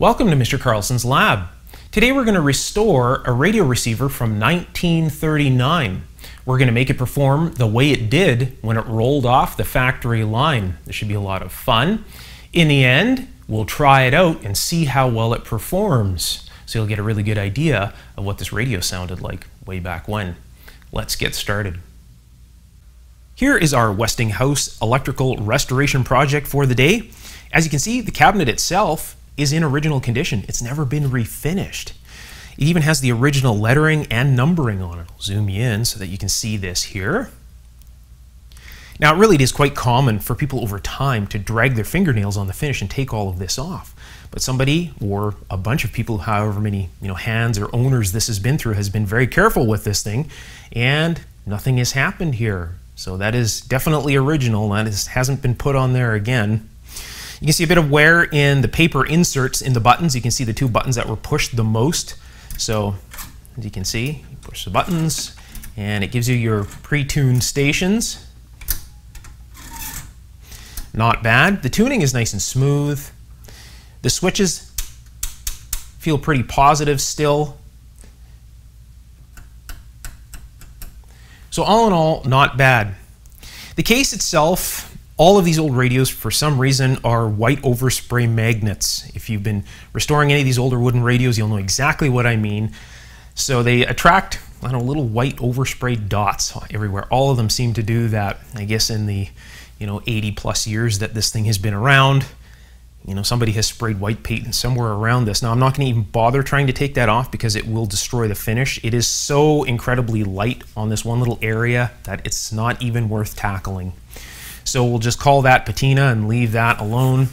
Welcome to Mr. Carlson's lab. Today we're going to restore a radio receiver from 1939. We're going to make it perform the way it did when it rolled off the factory line. This should be a lot of fun. In the end, we'll try it out and see how well it performs. So you'll get a really good idea of what this radio sounded like way back when. Let's get started. Here is our Westinghouse electrical restoration project for the day. As you can see, the cabinet itself is in original condition. It's never been refinished. It even has the original lettering and numbering on it. I'll zoom you in so that you can see this here. Now, really, it is quite common for people over time to drag their fingernails on the finish and take all of this off. But somebody or a bunch of people, however many you know hands or owners this has been through, has been very careful with this thing, and nothing has happened here. So that is definitely original. Is, hasn't been put on there again. You can see a bit of wear in the paper inserts in the buttons. You can see the two buttons that were pushed the most. So as you can see, you push the buttons and it gives you your pre-tuned stations. Not bad. The tuning is nice and smooth. The switches feel pretty positive still. So all in all, not bad. The case itself all of these old radios, for some reason, are white overspray magnets. If you've been restoring any of these older wooden radios, you'll know exactly what I mean. So they attract, I don't know, little white overspray dots everywhere. All of them seem to do that, I guess, in the, you know, 80 plus years that this thing has been around. You know, somebody has sprayed white paint somewhere around this. Now, I'm not going to even bother trying to take that off because it will destroy the finish. It is so incredibly light on this one little area that it's not even worth tackling. So we'll just call that patina and leave that alone.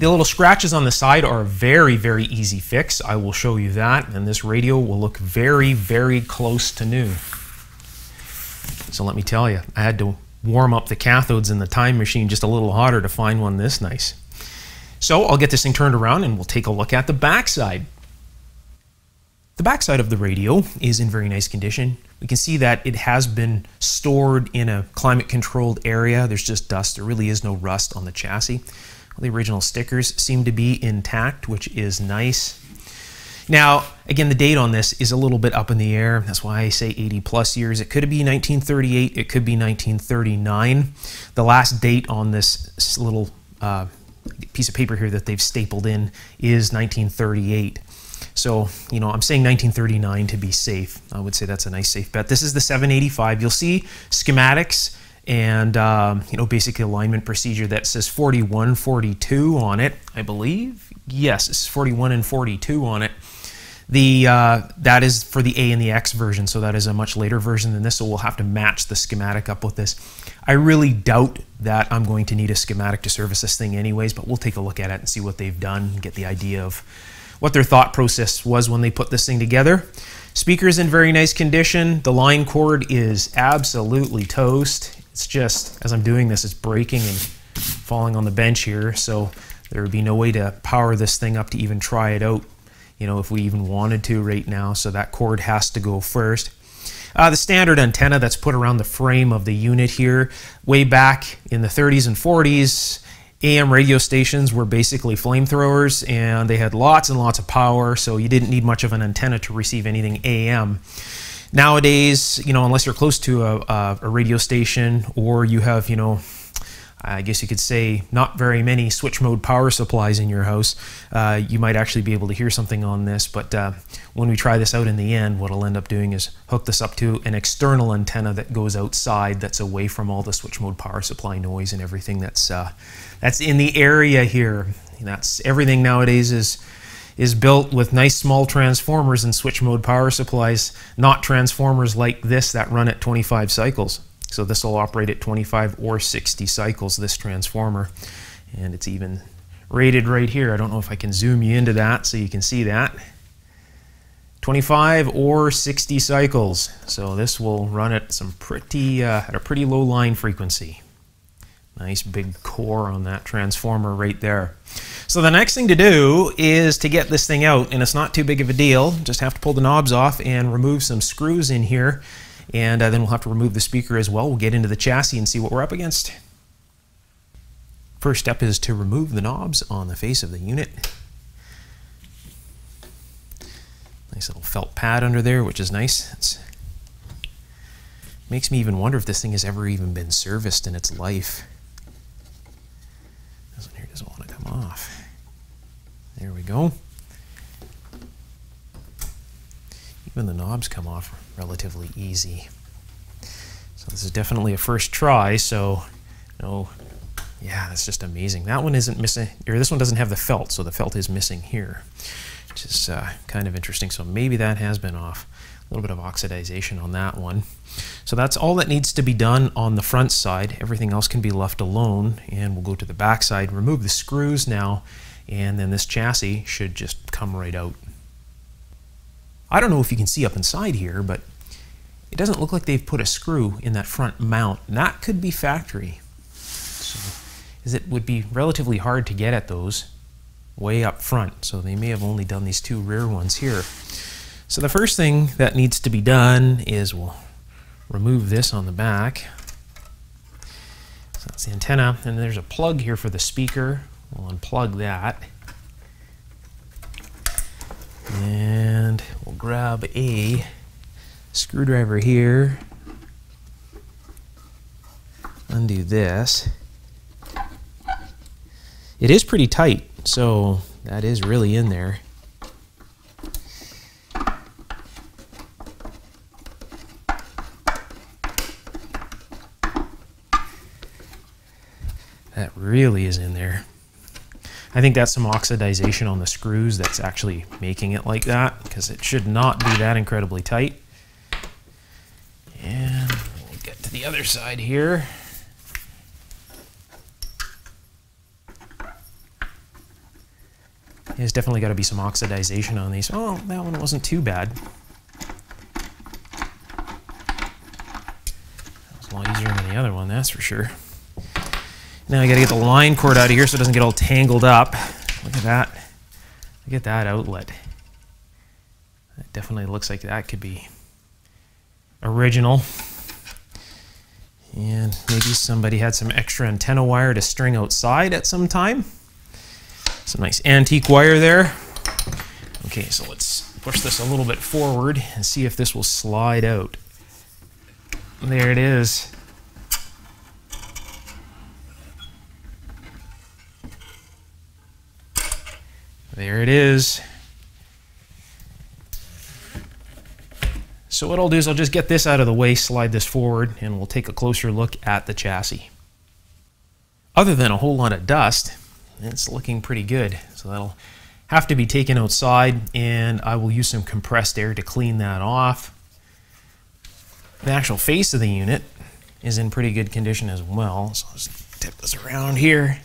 The little scratches on the side are a very, very easy fix. I will show you that, and this radio will look very, very close to new. So let me tell you, I had to warm up the cathodes in the time machine just a little hotter to find one this nice. So I'll get this thing turned around and we'll take a look at the backside. The backside of the radio is in very nice condition. We can see that it has been stored in a climate controlled area. There's just dust. There really is no rust on the chassis. the original stickers seem to be intact, which is nice. Now, again, the date on this is a little bit up in the air. That's why I say 80 plus years. It could be 1938. It could be 1939. The last date on this little uh, piece of paper here that they've stapled in is 1938. So, you know, I'm saying 1939 to be safe. I would say that's a nice safe bet. This is the 785. You'll see schematics and, um, you know, basic alignment procedure that says 41, 42 on it, I believe. Yes, it's 41 and 42 on it. The, uh, that is for the A and the X version, so that is a much later version than this, so we'll have to match the schematic up with this. I really doubt that I'm going to need a schematic to service this thing anyways, but we'll take a look at it and see what they've done and get the idea of what their thought process was when they put this thing together. Speaker's in very nice condition. The line cord is absolutely toast. It's just, as I'm doing this, it's breaking and falling on the bench here. So there would be no way to power this thing up to even try it out, you know, if we even wanted to right now. So that cord has to go first. Uh, the standard antenna that's put around the frame of the unit here, way back in the 30s and 40s, AM radio stations were basically flamethrowers and they had lots and lots of power, so you didn't need much of an antenna to receive anything AM. Nowadays, you know, unless you're close to a, a radio station or you have, you know, I guess you could say not very many switch mode power supplies in your house, uh, you might actually be able to hear something on this. But uh, when we try this out in the end, what I'll end up doing is hook this up to an external antenna that goes outside that's away from all the switch mode power supply noise and everything that's, uh, that's in the area here. That's everything nowadays is is built with nice small transformers and switch mode power supplies, not transformers like this that run at 25 cycles. So this will operate at 25 or 60 cycles, this transformer. And it's even rated right here. I don't know if I can zoom you into that so you can see that. 25 or 60 cycles. So this will run at some pretty, uh, at a pretty low line frequency. Nice big core on that transformer right there. So the next thing to do is to get this thing out, and it's not too big of a deal. Just have to pull the knobs off and remove some screws in here and uh, then we'll have to remove the speaker as well. We'll get into the chassis and see what we're up against. First step is to remove the knobs on the face of the unit. Nice little felt pad under there, which is nice. It's, makes me even wonder if this thing has ever even been serviced in its life. This one here doesn't want to come off. There we go. Even the knobs come off relatively easy. So this is definitely a first try, so no, yeah, that's just amazing. That one isn't missing, or this one doesn't have the felt, so the felt is missing here, which is uh, kind of interesting. So maybe that has been off. A little bit of oxidization on that one. So that's all that needs to be done on the front side. Everything else can be left alone, and we'll go to the back side, remove the screws now, and then this chassis should just come right out. I don't know if you can see up inside here, but it doesn't look like they've put a screw in that front mount. That could be factory. So, is it would be relatively hard to get at those way up front. So they may have only done these two rear ones here. So the first thing that needs to be done is we'll remove this on the back. So that's the antenna. And there's a plug here for the speaker. We'll unplug that. And we'll grab a screwdriver here, undo this. It is pretty tight, so that is really in there. That really is in there. I think that's some oxidization on the screws that's actually making it like that because it should not be that incredibly tight. And we'll get to the other side here. There's definitely got to be some oxidization on these. Oh, that one wasn't too bad. That was a lot easier than the other one, that's for sure. Now I gotta get the line cord out of here so it doesn't get all tangled up. Look at that. Look at that outlet. That definitely looks like that could be original. And maybe somebody had some extra antenna wire to string outside at some time. Some nice antique wire there. Okay, so let's push this a little bit forward and see if this will slide out. There it is. There it is. So what I'll do is I'll just get this out of the way, slide this forward, and we'll take a closer look at the chassis. Other than a whole lot of dust, it's looking pretty good. So that'll have to be taken outside, and I will use some compressed air to clean that off. The actual face of the unit is in pretty good condition as well. So let's tip this around here.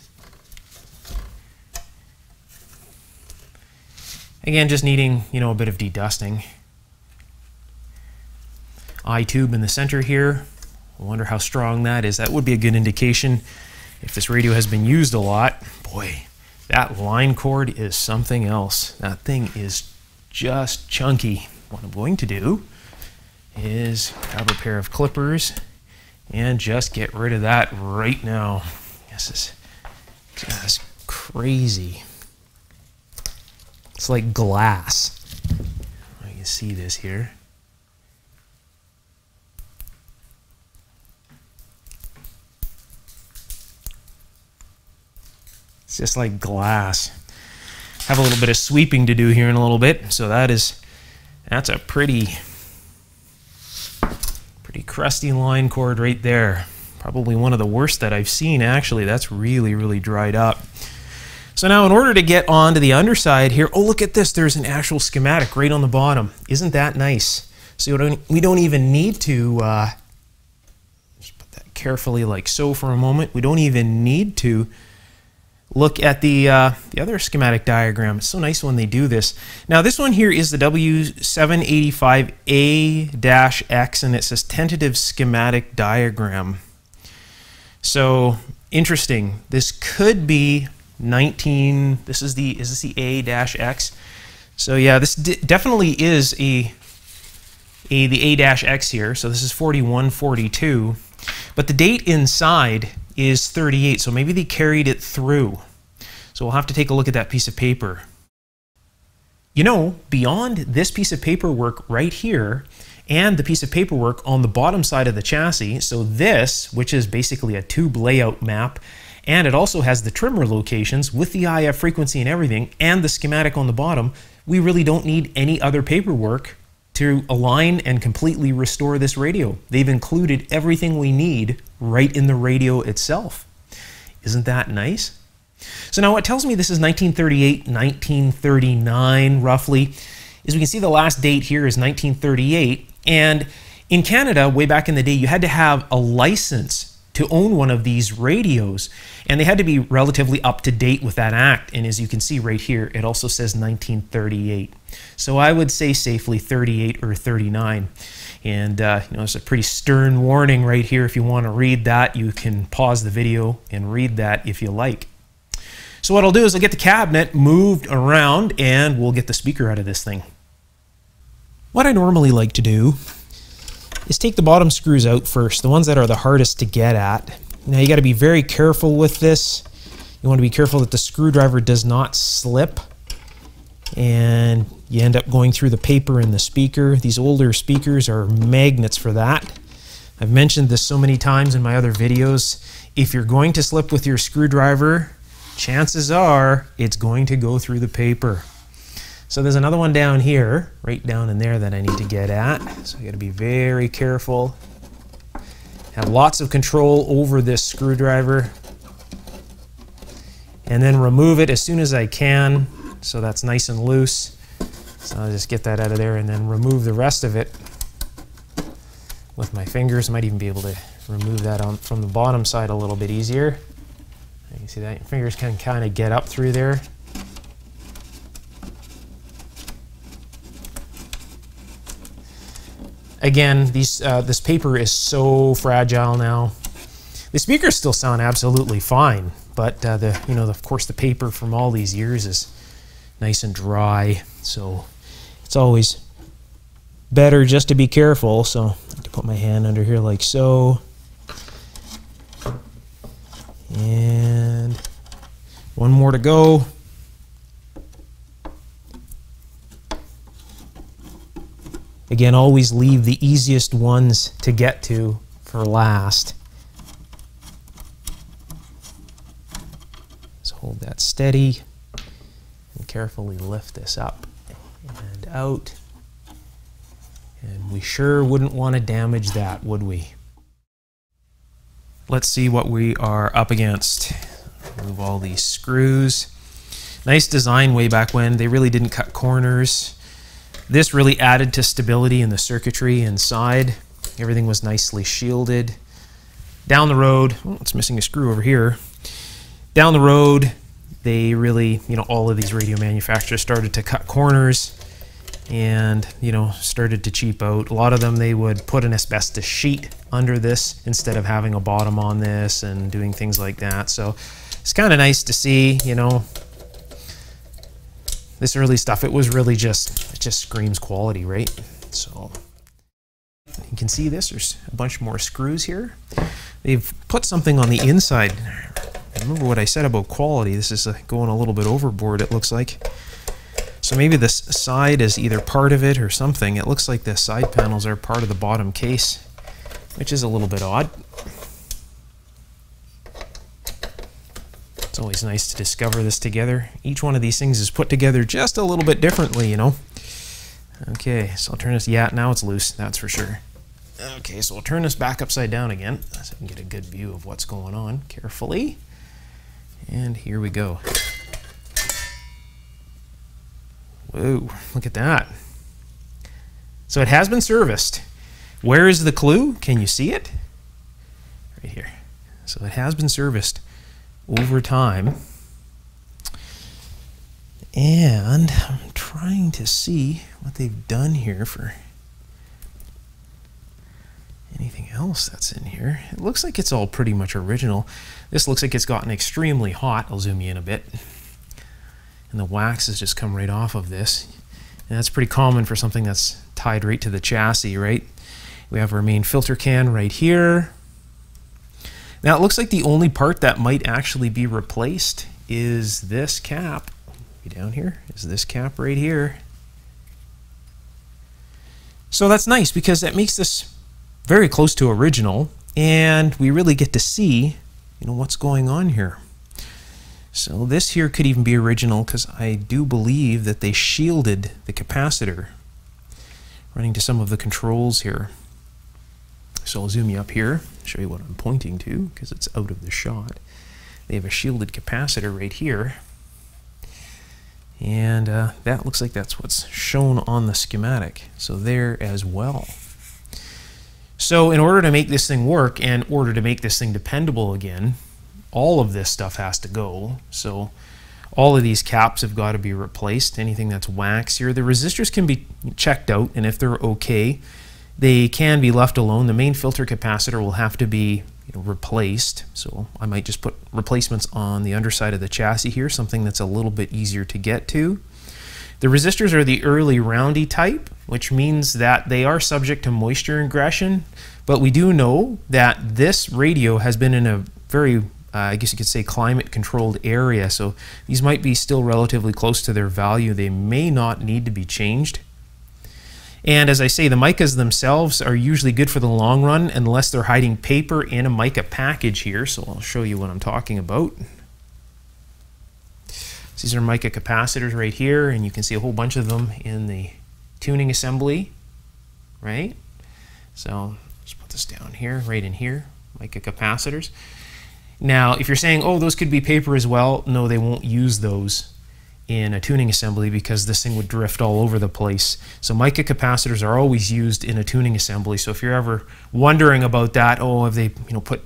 Again, just needing, you know, a bit of dedusting. Eye tube in the center here. I wonder how strong that is. That would be a good indication if this radio has been used a lot. Boy, that line cord is something else. That thing is just chunky. What I'm going to do is grab a pair of clippers and just get rid of that right now. This is just crazy. It's like glass. You can see this here. It's just like glass. Have a little bit of sweeping to do here in a little bit. So that is, that's a pretty, pretty crusty line cord right there. Probably one of the worst that I've seen actually. That's really, really dried up. So now in order to get onto the underside here, oh look at this, there's an actual schematic right on the bottom. Isn't that nice? So we don't, we don't even need to, uh, just put that carefully like so for a moment. We don't even need to look at the, uh, the other schematic diagram. It's so nice when they do this. Now this one here is the W785A-X and it says tentative schematic diagram. So interesting. This could be 19 this is the is this the a dash x? So yeah this definitely is a a the a dash x here. So this is 4142 but the date inside is 38 so maybe they carried it through. So we'll have to take a look at that piece of paper. You know, beyond this piece of paperwork right here, and the piece of paperwork on the bottom side of the chassis. So this, which is basically a tube layout map, and it also has the trimmer locations with the IF frequency and everything, and the schematic on the bottom, we really don't need any other paperwork to align and completely restore this radio. They've included everything we need right in the radio itself. Isn't that nice? So now what tells me this is 1938, 1939 roughly, is we can see the last date here is 1938. And in Canada, way back in the day, you had to have a license to own one of these radios. And they had to be relatively up to date with that act. And as you can see right here, it also says 1938. So I would say safely 38 or 39. And uh, you know, it's a pretty stern warning right here. If you want to read that, you can pause the video and read that if you like. So what I'll do is I'll get the cabinet moved around and we'll get the speaker out of this thing. What I normally like to do is take the bottom screws out first, the ones that are the hardest to get at. Now you got to be very careful with this. You want to be careful that the screwdriver does not slip and you end up going through the paper in the speaker. These older speakers are magnets for that. I've mentioned this so many times in my other videos. If you're going to slip with your screwdriver, chances are it's going to go through the paper. So there's another one down here, right down in there that I need to get at. So I gotta be very careful. Have lots of control over this screwdriver. And then remove it as soon as I can so that's nice and loose. So I'll just get that out of there and then remove the rest of it with my fingers. Might even be able to remove that on, from the bottom side a little bit easier. You can see that your fingers can kind of get up through there. Again, these, uh, this paper is so fragile now. The speakers still sound absolutely fine, but uh, the, you know, of course, the paper from all these years is nice and dry. So it's always better just to be careful. So I to put my hand under here like so. And one more to go. Again, always leave the easiest ones to get to for last. So hold that steady and carefully lift this up and out. And we sure wouldn't want to damage that, would we? Let's see what we are up against. Move all these screws. Nice design way back when. They really didn't cut corners. This really added to stability in the circuitry inside. Everything was nicely shielded. Down the road, oh, it's missing a screw over here. Down the road, they really, you know, all of these radio manufacturers started to cut corners and, you know, started to cheap out. A lot of them, they would put an asbestos sheet under this instead of having a bottom on this and doing things like that. So it's kind of nice to see, you know, this early stuff, it was really just, it just screams quality, right? So you can see this, there's a bunch more screws here. They've put something on the inside. Remember what I said about quality. This is uh, going a little bit overboard, it looks like. So maybe this side is either part of it or something. It looks like the side panels are part of the bottom case, which is a little bit odd. It's always nice to discover this together. Each one of these things is put together just a little bit differently, you know. Okay, so I'll turn this, yeah, now it's loose, that's for sure. Okay, so we'll turn this back upside down again so I can get a good view of what's going on carefully. And here we go. Whoa, look at that. So it has been serviced. Where is the clue? Can you see it? Right here. So it has been serviced over time. And I'm trying to see what they've done here for anything else that's in here. It looks like it's all pretty much original. This looks like it's gotten extremely hot. I'll zoom you in a bit. And the wax has just come right off of this. And that's pretty common for something that's tied right to the chassis, right? We have our main filter can right here. Now it looks like the only part that might actually be replaced is this cap. Down here is this cap right here. So that's nice because that makes this very close to original and we really get to see you know what's going on here. So this here could even be original because I do believe that they shielded the capacitor. Running to some of the controls here. So I'll zoom you up here, show you what I'm pointing to because it's out of the shot. They have a shielded capacitor right here. And uh, that looks like that's what's shown on the schematic. So there as well. So in order to make this thing work and order to make this thing dependable again, all of this stuff has to go. So all of these caps have got to be replaced. Anything that's wax here. The resistors can be checked out, and if they're okay, they can be left alone. The main filter capacitor will have to be you know, replaced. So I might just put replacements on the underside of the chassis here, something that's a little bit easier to get to. The resistors are the early roundy type, which means that they are subject to moisture ingression, but we do know that this radio has been in a very uh, I guess you could say climate controlled area. So these might be still relatively close to their value. They may not need to be changed. And as I say, the micas themselves are usually good for the long run unless they're hiding paper in a mica package here. So I'll show you what I'm talking about. These are mica capacitors right here, and you can see a whole bunch of them in the tuning assembly, right? So let's put this down here, right in here, mica capacitors. Now, if you're saying, oh, those could be paper as well, no, they won't use those in a tuning assembly because this thing would drift all over the place. So mica capacitors are always used in a tuning assembly. So if you're ever wondering about that, oh, have they you know put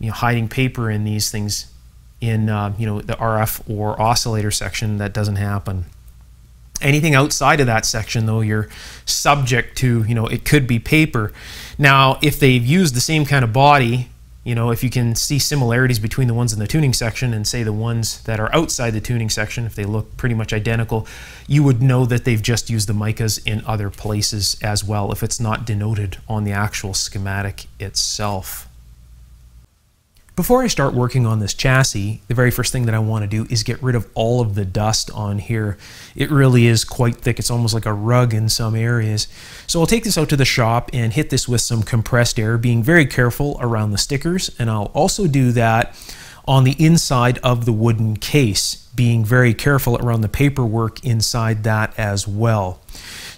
you know hiding paper in these things in uh, you know the RF or oscillator section, that doesn't happen. Anything outside of that section, though, you're subject to you know it could be paper. Now, if they've used the same kind of body you know, if you can see similarities between the ones in the tuning section and say the ones that are outside the tuning section, if they look pretty much identical, you would know that they've just used the micas in other places as well if it's not denoted on the actual schematic itself. Before I start working on this chassis, the very first thing that I want to do is get rid of all of the dust on here. It really is quite thick. It's almost like a rug in some areas. So I'll take this out to the shop and hit this with some compressed air, being very careful around the stickers. And I'll also do that on the inside of the wooden case, being very careful around the paperwork inside that as well.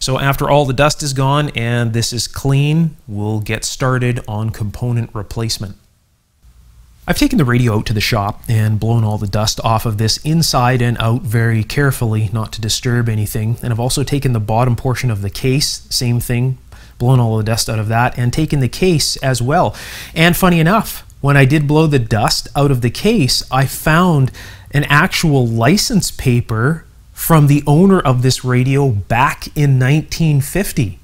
So after all the dust is gone and this is clean, we'll get started on component replacement. I've taken the radio out to the shop and blown all the dust off of this inside and out very carefully, not to disturb anything. And I've also taken the bottom portion of the case, same thing, blown all the dust out of that, and taken the case as well. And funny enough, when I did blow the dust out of the case, I found an actual license paper from the owner of this radio back in 1950.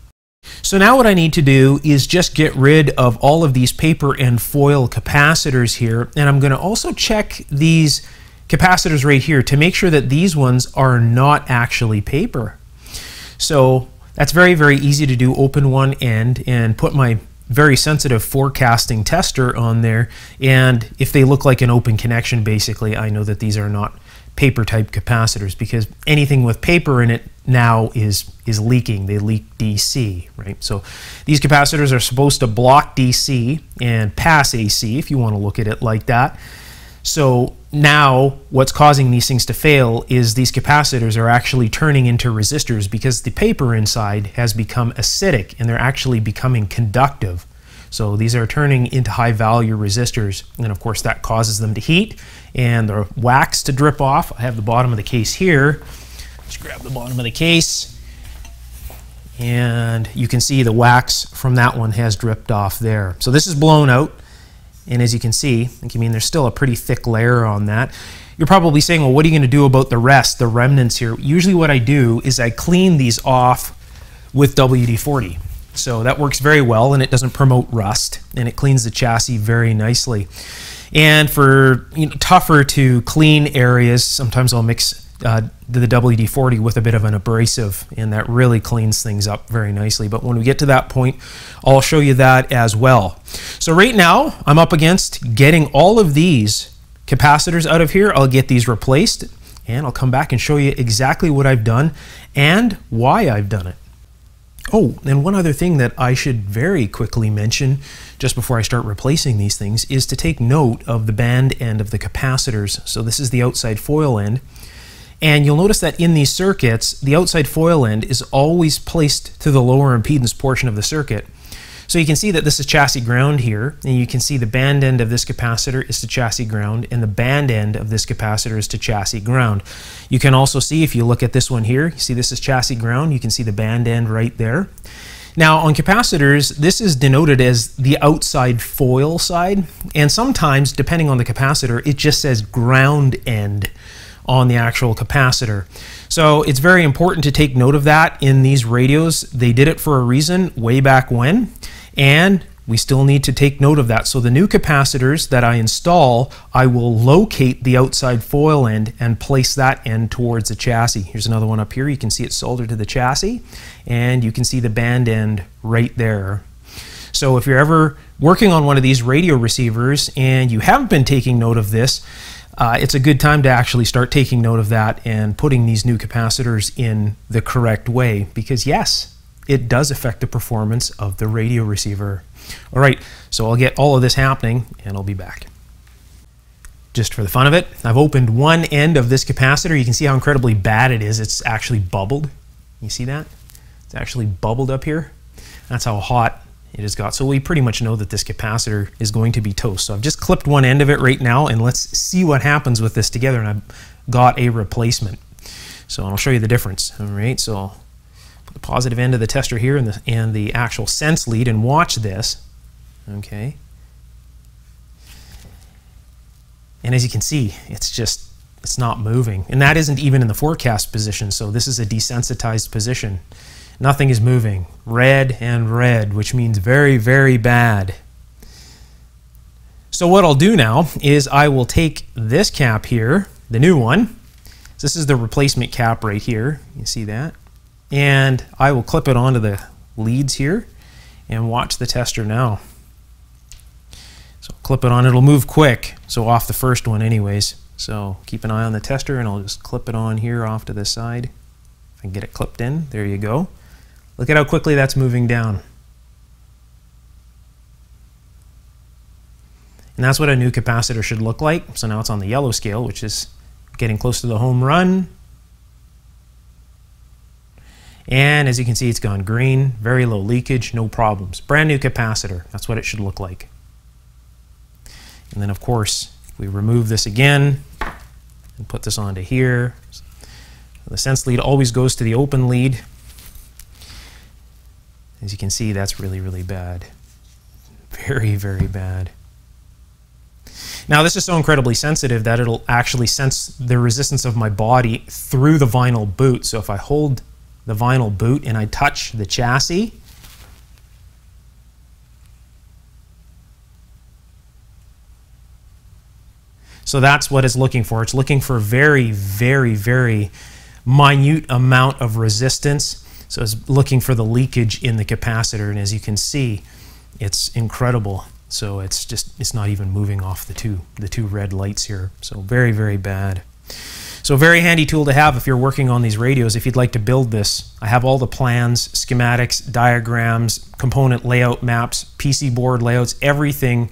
So now what I need to do is just get rid of all of these paper and foil capacitors here. And I'm going to also check these capacitors right here to make sure that these ones are not actually paper. So that's very, very easy to do. Open one end and put my very sensitive forecasting tester on there. And if they look like an open connection, basically, I know that these are not paper type capacitors because anything with paper in it now is is leaking they leak DC right so these capacitors are supposed to block DC and pass AC if you want to look at it like that so now what's causing these things to fail is these capacitors are actually turning into resistors because the paper inside has become acidic and they're actually becoming conductive so these are turning into high value resistors and of course that causes them to heat and the wax to drip off. I have the bottom of the case here. Just grab the bottom of the case and you can see the wax from that one has dripped off there. So this is blown out and as you can see, I mean there's still a pretty thick layer on that. You're probably saying, well, what are you going to do about the rest, the remnants here? Usually what I do is I clean these off with WD-40. So that works very well and it doesn't promote rust and it cleans the chassis very nicely. And for you know, tougher to clean areas, sometimes I'll mix uh, the WD-40 with a bit of an abrasive and that really cleans things up very nicely. But when we get to that point, I'll show you that as well. So right now I'm up against getting all of these capacitors out of here. I'll get these replaced and I'll come back and show you exactly what I've done and why I've done it. Oh, and one other thing that I should very quickly mention just before I start replacing these things is to take note of the band end of the capacitors. So this is the outside foil end. And you'll notice that in these circuits, the outside foil end is always placed to the lower impedance portion of the circuit. So you can see that this is chassis ground here, and you can see the band end of this capacitor is to chassis ground, and the band end of this capacitor is to chassis ground. You can also see, if you look at this one here, you see this is chassis ground, you can see the band end right there. Now on capacitors, this is denoted as the outside foil side, and sometimes, depending on the capacitor, it just says ground end on the actual capacitor. So it's very important to take note of that in these radios. They did it for a reason way back when. And we still need to take note of that. So the new capacitors that I install, I will locate the outside foil end and place that end towards the chassis. Here's another one up here. You can see it soldered to the chassis and you can see the band end right there. So if you're ever working on one of these radio receivers and you haven't been taking note of this, uh, it's a good time to actually start taking note of that and putting these new capacitors in the correct way because yes, it does affect the performance of the radio receiver. All right, so I'll get all of this happening and I'll be back. Just for the fun of it, I've opened one end of this capacitor. You can see how incredibly bad it is. It's actually bubbled. You see that? It's actually bubbled up here. That's how hot it has got. So we pretty much know that this capacitor is going to be toast. So I've just clipped one end of it right now and let's see what happens with this together. And I've got a replacement. So I'll show you the difference. All right, so I'll put the positive end of the tester here and the, and the actual sense lead and watch this. Okay. And as you can see, it's just, it's not moving. And that isn't even in the forecast position, so this is a desensitized position. Nothing is moving. Red and red, which means very, very bad. So what I'll do now is I will take this cap here, the new one. This is the replacement cap right here. You see that? and I will clip it onto the leads here and watch the tester now. So clip it on, it'll move quick, so off the first one anyways. So keep an eye on the tester and I'll just clip it on here off to the side. If I can get it clipped in, there you go. Look at how quickly that's moving down. And that's what a new capacitor should look like. So now it's on the yellow scale, which is getting close to the home run. And as you can see, it's gone green, very low leakage, no problems. Brand new capacitor, that's what it should look like. And then of course, we remove this again and put this onto here. The sense lead always goes to the open lead. As you can see, that's really, really bad. Very, very bad. Now this is so incredibly sensitive that it'll actually sense the resistance of my body through the vinyl boot. So if I hold the vinyl boot and I touch the chassis, So that's what it's looking for. It's looking for very, very, very minute amount of resistance. So it's looking for the leakage in the capacitor. And as you can see, it's incredible. So it's just, it's not even moving off the two, the two red lights here. So very, very bad. So very handy tool to have if you're working on these radios. If you'd like to build this, I have all the plans, schematics, diagrams, component layout maps, PC board layouts, everything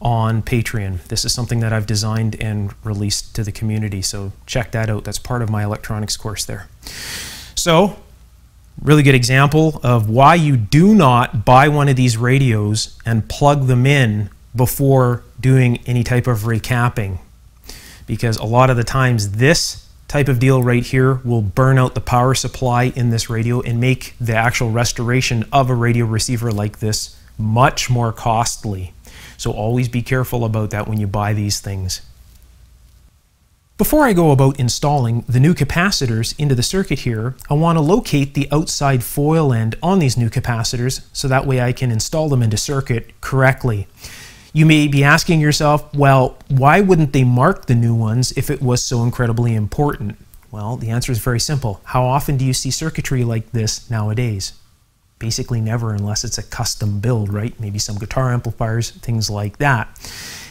on Patreon. This is something that I've designed and released to the community. So check that out. That's part of my electronics course there. So really good example of why you do not buy one of these radios and plug them in before doing any type of recapping because a lot of the times this type of deal right here will burn out the power supply in this radio and make the actual restoration of a radio receiver like this much more costly. So always be careful about that when you buy these things. Before I go about installing the new capacitors into the circuit here, I want to locate the outside foil end on these new capacitors so that way I can install them into circuit correctly. You may be asking yourself, well, why wouldn't they mark the new ones if it was so incredibly important? Well, the answer is very simple. How often do you see circuitry like this nowadays? Basically never unless it's a custom build, right? Maybe some guitar amplifiers, things like that.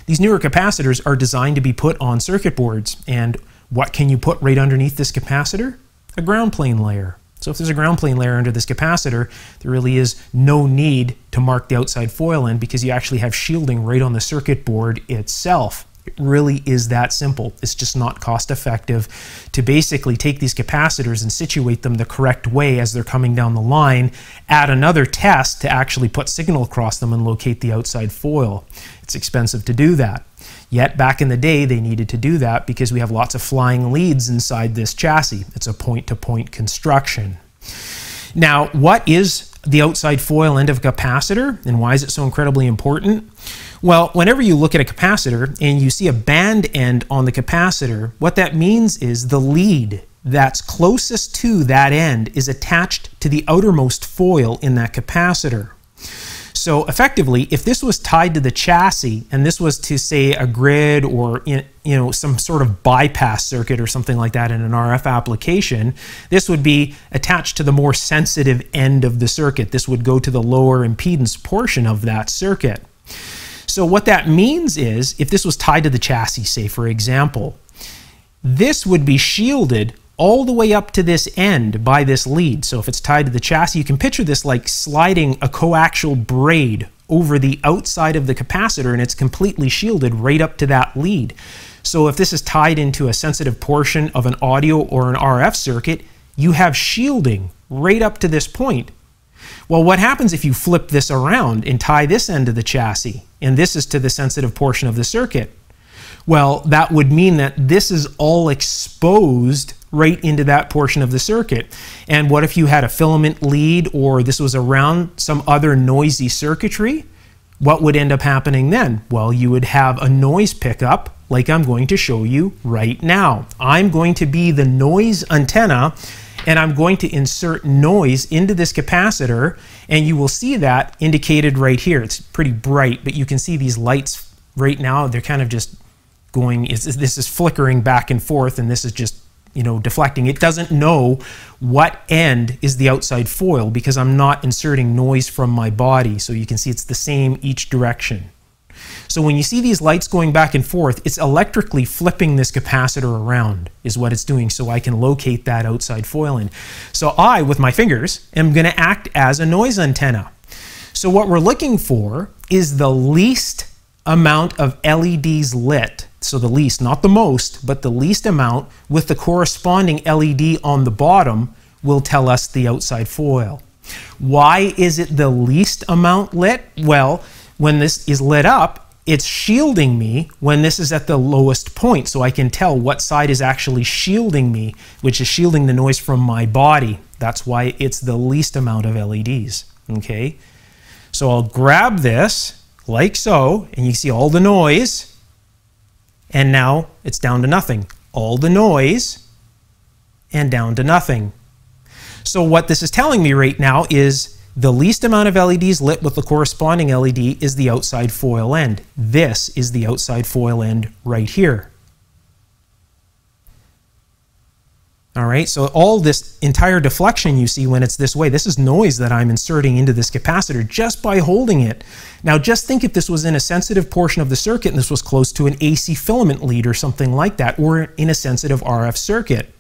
These newer capacitors are designed to be put on circuit boards, and what can you put right underneath this capacitor? A ground plane layer. So if there's a ground plane layer under this capacitor, there really is no need to mark the outside foil in because you actually have shielding right on the circuit board itself. It really is that simple. It's just not cost effective to basically take these capacitors and situate them the correct way as they're coming down the line, add another test to actually put signal across them and locate the outside foil. It's expensive to do that. Yet back in the day, they needed to do that because we have lots of flying leads inside this chassis. It's a point-to-point -point construction. Now, what is the outside foil end of a capacitor and why is it so incredibly important? Well, whenever you look at a capacitor and you see a band end on the capacitor, what that means is the lead that's closest to that end is attached to the outermost foil in that capacitor. So effectively, if this was tied to the chassis and this was to say a grid or you know some sort of bypass circuit or something like that in an RF application, this would be attached to the more sensitive end of the circuit. This would go to the lower impedance portion of that circuit. So what that means is, if this was tied to the chassis, say for example, this would be shielded all the way up to this end by this lead. So if it's tied to the chassis, you can picture this like sliding a coaxial braid over the outside of the capacitor and it's completely shielded right up to that lead. So if this is tied into a sensitive portion of an audio or an RF circuit, you have shielding right up to this point. Well, what happens if you flip this around and tie this end to the chassis, and this is to the sensitive portion of the circuit? Well, that would mean that this is all exposed right into that portion of the circuit. And what if you had a filament lead or this was around some other noisy circuitry? What would end up happening then? Well, you would have a noise pickup like I'm going to show you right now. I'm going to be the noise antenna and I'm going to insert noise into this capacitor and you will see that indicated right here. It's pretty bright, but you can see these lights right now. They're kind of just going, this is flickering back and forth and this is just you know, deflecting. It doesn't know what end is the outside foil because I'm not inserting noise from my body. So you can see it's the same each direction. So when you see these lights going back and forth, it's electrically flipping this capacitor around is what it's doing so I can locate that outside foil in. So I, with my fingers, am going to act as a noise antenna. So what we're looking for is the least amount of LEDs lit. So the least, not the most, but the least amount with the corresponding LED on the bottom will tell us the outside foil. Why is it the least amount lit? Well, when this is lit up, it's shielding me when this is at the lowest point. So I can tell what side is actually shielding me, which is shielding the noise from my body. That's why it's the least amount of LEDs. Okay. So I'll grab this like so, and you see all the noise. And now it's down to nothing. All the noise and down to nothing. So what this is telling me right now is the least amount of LEDs lit with the corresponding LED is the outside foil end. This is the outside foil end right here. All right, so all this entire deflection you see when it's this way, this is noise that I'm inserting into this capacitor just by holding it. Now just think if this was in a sensitive portion of the circuit and this was close to an AC filament lead or something like that, or in a sensitive RF circuit.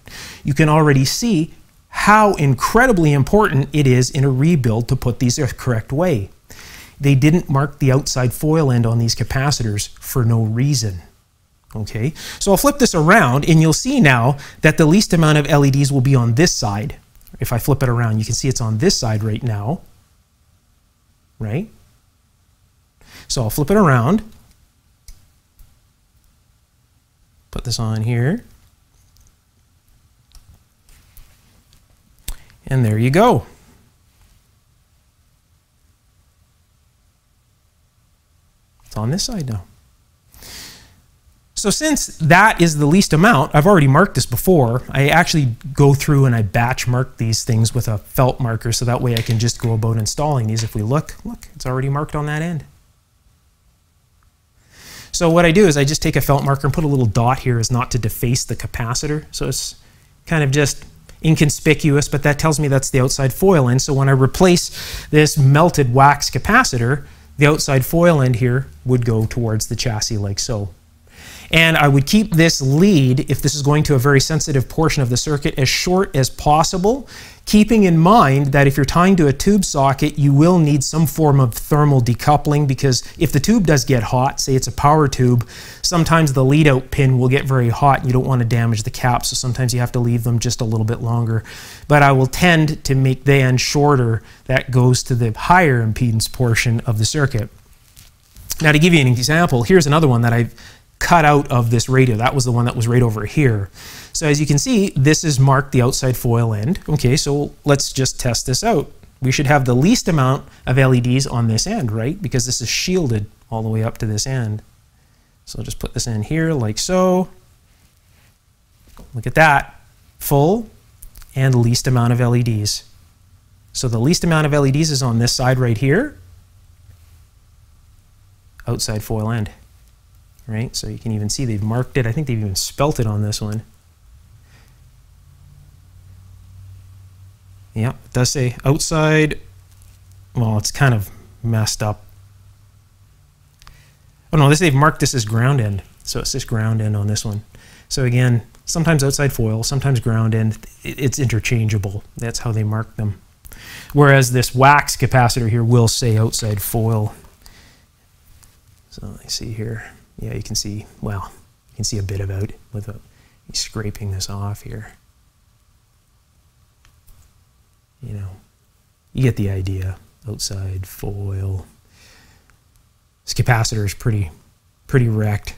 You can already see how incredibly important it is in a rebuild to put these the correct way. They didn't mark the outside foil end on these capacitors for no reason. Okay, so I'll flip this around and you'll see now that the least amount of LEDs will be on this side. If I flip it around, you can see it's on this side right now, right? So I'll flip it around, put this on here. And there you go. It's on this side now. So since that is the least amount, I've already marked this before. I actually go through and I batch mark these things with a felt marker so that way I can just go about installing these. If we look, look, it's already marked on that end. So what I do is I just take a felt marker and put a little dot here as not to deface the capacitor. So it's kind of just inconspicuous, but that tells me that's the outside foil end. So when I replace this melted wax capacitor, the outside foil end here would go towards the chassis like so. And I would keep this lead, if this is going to a very sensitive portion of the circuit, as short as possible, keeping in mind that if you're tying to a tube socket, you will need some form of thermal decoupling because if the tube does get hot, say it's a power tube, sometimes the lead out pin will get very hot and you don't want to damage the cap, so sometimes you have to leave them just a little bit longer. But I will tend to make the end shorter that goes to the higher impedance portion of the circuit. Now to give you an example, here's another one that I've cut out of this radio. That was the one that was right over here. So as you can see, this is marked the outside foil end. Okay, so let's just test this out. We should have the least amount of LEDs on this end, right? Because this is shielded all the way up to this end. So I'll just put this in here like so. Look at that. Full and least amount of LEDs. So the least amount of LEDs is on this side right here. Outside foil end right? So you can even see they've marked it. I think they've even spelt it on this one. Yeah, it does say outside. Well, it's kind of messed up. Oh no, this they've marked this as ground end. So it's this ground end on this one. So again, sometimes outside foil, sometimes ground end. It's interchangeable. That's how they mark them. Whereas this wax capacitor here will say outside foil. So let me see here yeah, you can see, well, you can see a bit of it without scraping this off here. You know, you get the idea. Outside foil. This capacitor is pretty, pretty wrecked,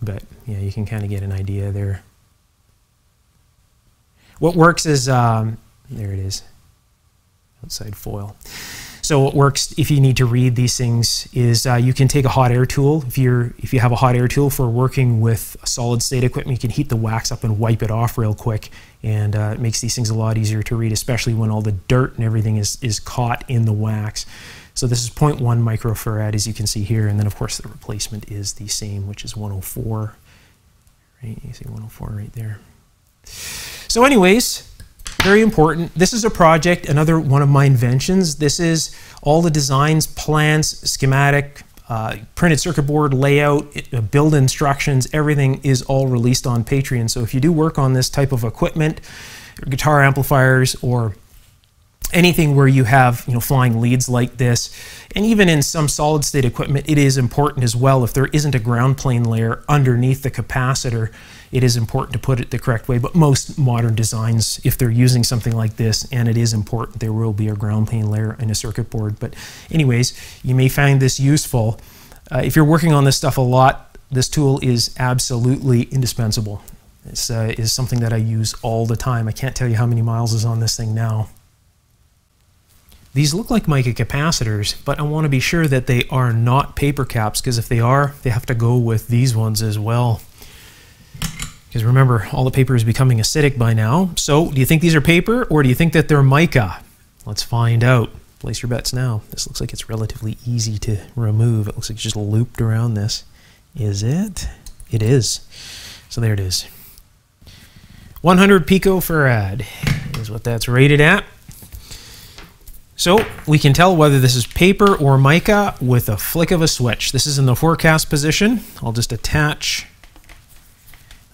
but yeah, you can kind of get an idea there. What works is, um, there it is, outside foil. So what works if you need to read these things is uh, you can take a hot air tool. If you're if you have a hot air tool for working with solid state equipment, you can heat the wax up and wipe it off real quick, and uh, it makes these things a lot easier to read, especially when all the dirt and everything is is caught in the wax. So this is 0.1 microfarad, as you can see here, and then of course the replacement is the same, which is 104. Right, you see 104 right there. So, anyways, very important. This is a project, another one of my inventions. This is all the designs, plans, schematic, uh, printed circuit board layout, uh, build instructions, everything is all released on Patreon. So if you do work on this type of equipment, guitar amplifiers or anything where you have you know flying leads like this and even in some solid state equipment it is important as well if there isn't a ground plane layer underneath the capacitor it is important to put it the correct way but most modern designs if they're using something like this and it is important there will be a ground plane layer in a circuit board. But anyways you may find this useful. Uh, if you're working on this stuff a lot this tool is absolutely indispensable. This uh, is something that I use all the time. I can't tell you how many miles is on this thing now. These look like mica capacitors, but I want to be sure that they are not paper caps because if they are, they have to go with these ones as well. Because remember, all the paper is becoming acidic by now. So, do you think these are paper or do you think that they're mica? Let's find out. Place your bets now. This looks like it's relatively easy to remove. It looks like it's just looped around this. Is it? It is. So there it is. 100 picofarad is what that's rated at. So we can tell whether this is paper or mica with a flick of a switch. This is in the forecast position. I'll just attach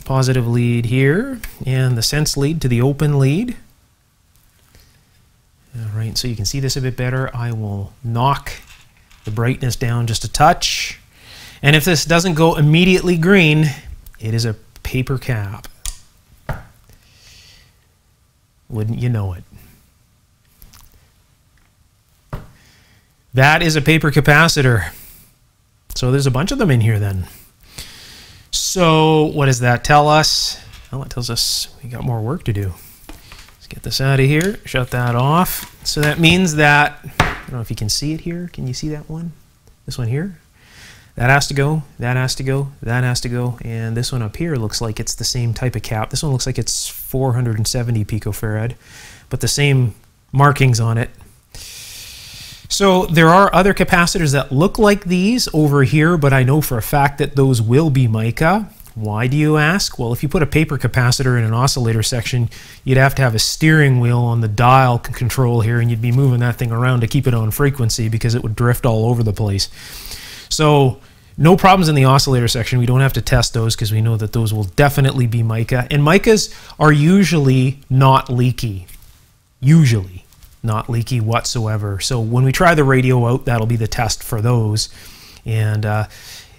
positive lead here and the sense lead to the open lead. All right, so you can see this a bit better. I will knock the brightness down just a touch. And if this doesn't go immediately green, it is a paper cap. Wouldn't you know it? That is a paper capacitor. So there's a bunch of them in here then. So what does that tell us? Well, it tells us we got more work to do. Let's get this out of here, shut that off. So that means that, I don't know if you can see it here. Can you see that one? This one here? That has to go, that has to go, that has to go, and this one up here looks like it's the same type of cap. This one looks like it's 470 picofarad, but the same markings on it. So there are other capacitors that look like these over here, but I know for a fact that those will be mica. Why do you ask? Well, if you put a paper capacitor in an oscillator section, you'd have to have a steering wheel on the dial control here, and you'd be moving that thing around to keep it on frequency because it would drift all over the place. So No problems in the oscillator section. We don't have to test those because we know that those will definitely be mica. And micas are usually not leaky. Usually not leaky whatsoever. So when we try the radio out, that'll be the test for those. And uh,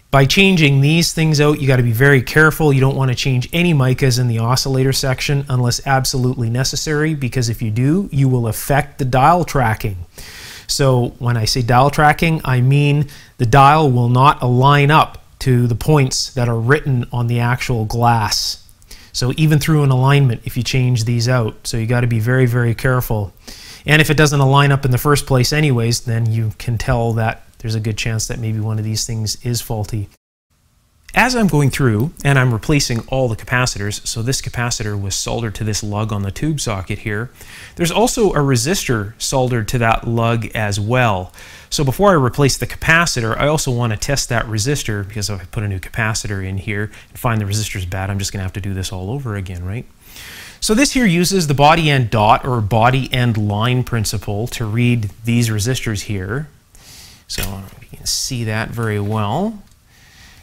by changing these things out, you got to be very careful. You don't want to change any micas in the oscillator section unless absolutely necessary, because if you do, you will affect the dial tracking. So when I say dial tracking, I mean the dial will not align up to the points that are written on the actual glass. So even through an alignment, if you change these out, so you got to be very, very careful. And if it doesn't align up in the first place anyways, then you can tell that there's a good chance that maybe one of these things is faulty. As I'm going through and I'm replacing all the capacitors, so this capacitor was soldered to this lug on the tube socket here, there's also a resistor soldered to that lug as well. So before I replace the capacitor, I also want to test that resistor because if I put a new capacitor in here and find the resistor is bad, I'm just going to have to do this all over again, right? So this here uses the body end dot or body end line principle to read these resistors here. So you can see that very well.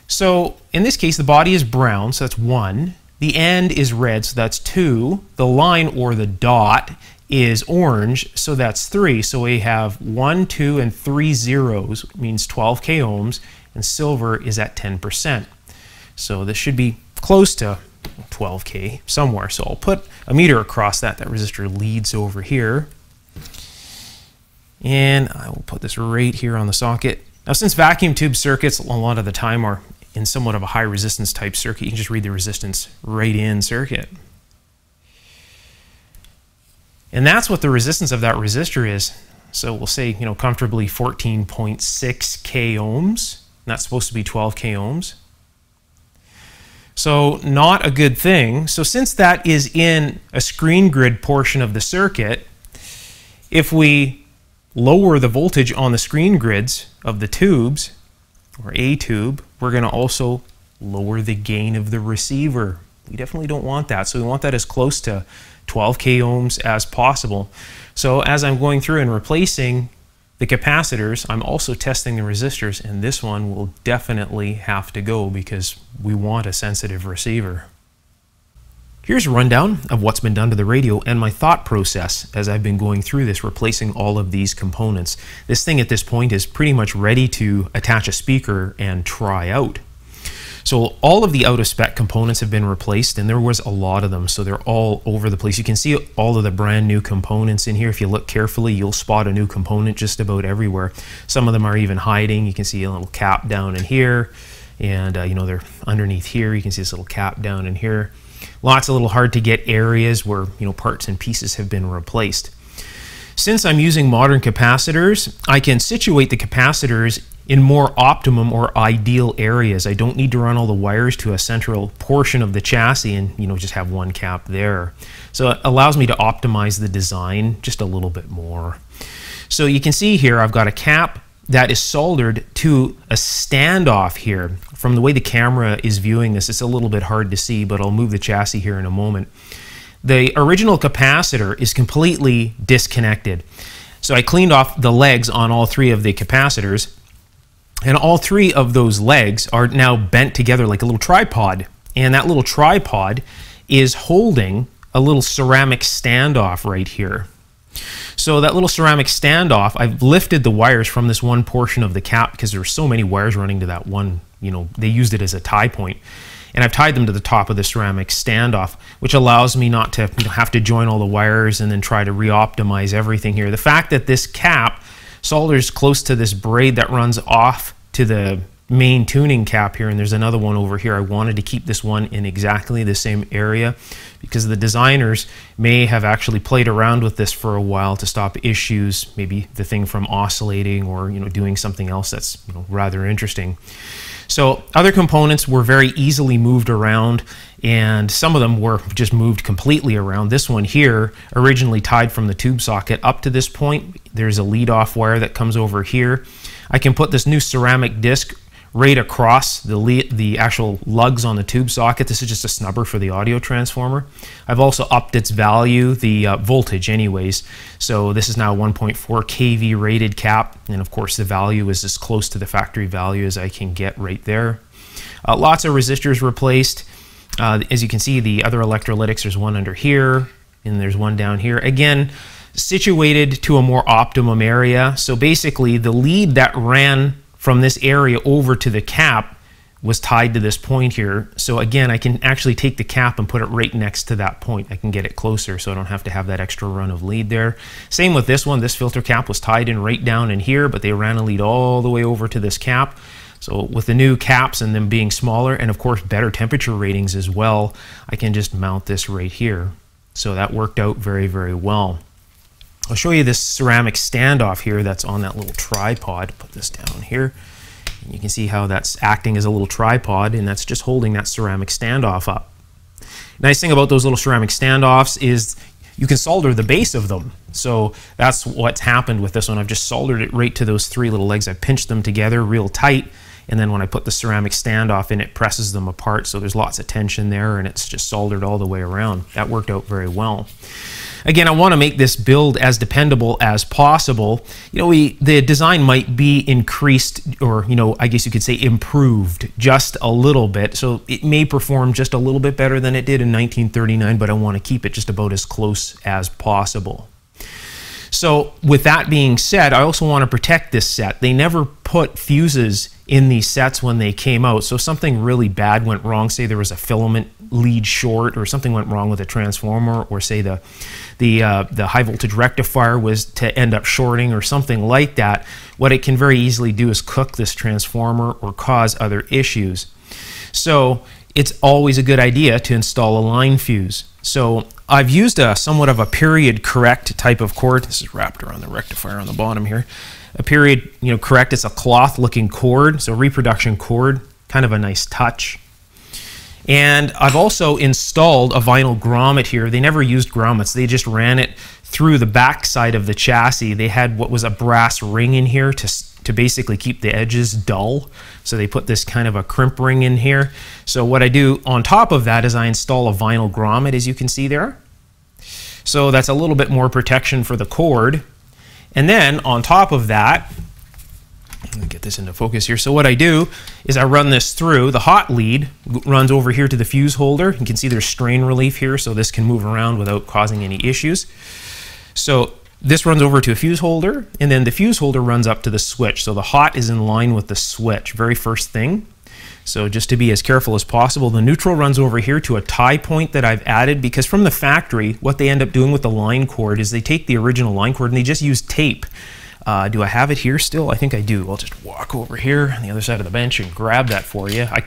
So in this case, the body is brown, so that's one. The end is red, so that's two. The line or the dot is orange, so that's three. So we have one, two, and three zeros, means 12 k ohms, and silver is at 10%. So this should be close to 12k somewhere. So I'll put a meter across that. That resistor leads over here. And I will put this right here on the socket. Now since vacuum tube circuits a lot of the time are in somewhat of a high resistance type circuit, you can just read the resistance right in circuit. And that's what the resistance of that resistor is. So we'll say, you know, comfortably 14.6 k ohms. that's supposed to be 12 k ohms. So not a good thing. So since that is in a screen grid portion of the circuit, if we lower the voltage on the screen grids of the tubes, or a tube, we're going to also lower the gain of the receiver. We definitely don't want that. So we want that as close to 12 k ohms as possible. So as I'm going through and replacing the capacitors, I'm also testing the resistors, and this one will definitely have to go because we want a sensitive receiver. Here's a rundown of what's been done to the radio and my thought process as I've been going through this, replacing all of these components. This thing at this point is pretty much ready to attach a speaker and try out. So all of the out of spec components have been replaced and there was a lot of them. So they're all over the place. You can see all of the brand new components in here. If you look carefully, you'll spot a new component just about everywhere. Some of them are even hiding. You can see a little cap down in here and uh, you know, they're underneath here. You can see this little cap down in here. Lots of little hard to get areas where you know parts and pieces have been replaced. Since I'm using modern capacitors, I can situate the capacitors in more optimum or ideal areas. I don't need to run all the wires to a central portion of the chassis and you know just have one cap there. So it allows me to optimize the design just a little bit more. So you can see here I've got a cap that is soldered to a standoff here. From the way the camera is viewing this, it's a little bit hard to see, but I'll move the chassis here in a moment. The original capacitor is completely disconnected. So I cleaned off the legs on all three of the capacitors, and all three of those legs are now bent together like a little tripod. And that little tripod is holding a little ceramic standoff right here. So that little ceramic standoff, I've lifted the wires from this one portion of the cap because there were so many wires running to that one, you know, they used it as a tie point. And I've tied them to the top of the ceramic standoff, which allows me not to you know, have to join all the wires and then try to re-optimize everything here. The fact that this cap solders close to this braid that runs off to the main tuning cap here and there's another one over here. I wanted to keep this one in exactly the same area because the designers may have actually played around with this for a while to stop issues, maybe the thing from oscillating or you know doing something else that's you know, rather interesting. So other components were very easily moved around and some of them were just moved completely around. This one here, originally tied from the tube socket up to this point, there's a lead off wire that comes over here. I can put this new ceramic disc right across the, the actual lugs on the tube socket. This is just a snubber for the audio transformer. I've also upped its value, the uh, voltage anyways. So this is now 1.4 kV rated cap. And of course the value is as close to the factory value as I can get right there. Uh, lots of resistors replaced. Uh, as you can see, the other electrolytics, there's one under here, and there's one down here. Again, situated to a more optimum area. So basically, the lead that ran from this area over to the cap was tied to this point here. So again, I can actually take the cap and put it right next to that point. I can get it closer so I don't have to have that extra run of lead there. Same with this one. This filter cap was tied in right down in here, but they ran a lead all the way over to this cap. So with the new caps and them being smaller and of course better temperature ratings as well, I can just mount this right here. So that worked out very, very well. I'll show you this ceramic standoff here that's on that little tripod. Put this down here. You can see how that's acting as a little tripod and that's just holding that ceramic standoff up. Nice thing about those little ceramic standoffs is you can solder the base of them. So that's what's happened with this one. I've just soldered it right to those three little legs. I pinched them together real tight and then when I put the ceramic standoff in, it presses them apart. So there's lots of tension there and it's just soldered all the way around. That worked out very well. Again, I want to make this build as dependable as possible. You know, we the design might be increased or, you know, I guess you could say improved just a little bit. So it may perform just a little bit better than it did in 1939, but I want to keep it just about as close as possible. So with that being said, I also want to protect this set. They never put fuses in these sets when they came out. So something really bad went wrong, say there was a filament lead short or something went wrong with a transformer or say the the uh, the high voltage rectifier was to end up shorting or something like that, what it can very easily do is cook this transformer or cause other issues. So it's always a good idea to install a line fuse. So I've used a somewhat of a period correct type of cord. This is wrapped around the rectifier on the bottom here. A period, you know, correct. It's a cloth looking cord, so reproduction cord, kind of a nice touch. And I've also installed a vinyl grommet here. They never used grommets. They just ran it through the back side of the chassis. They had what was a brass ring in here to to basically keep the edges dull. So they put this kind of a crimp ring in here. So what I do on top of that is I install a vinyl grommet, as you can see there. So that's a little bit more protection for the cord. And then on top of that, get this into focus here. So what I do is I run this through. The hot lead runs over here to the fuse holder. You can see there's strain relief here, so this can move around without causing any issues. So this runs over to a fuse holder, and then the fuse holder runs up to the switch. So the hot is in line with the switch, very first thing. So just to be as careful as possible, the neutral runs over here to a tie point that I've added because from the factory, what they end up doing with the line cord is they take the original line cord and they just use tape. Uh, do I have it here still? I think I do. I'll just walk over here on the other side of the bench and grab that for you. I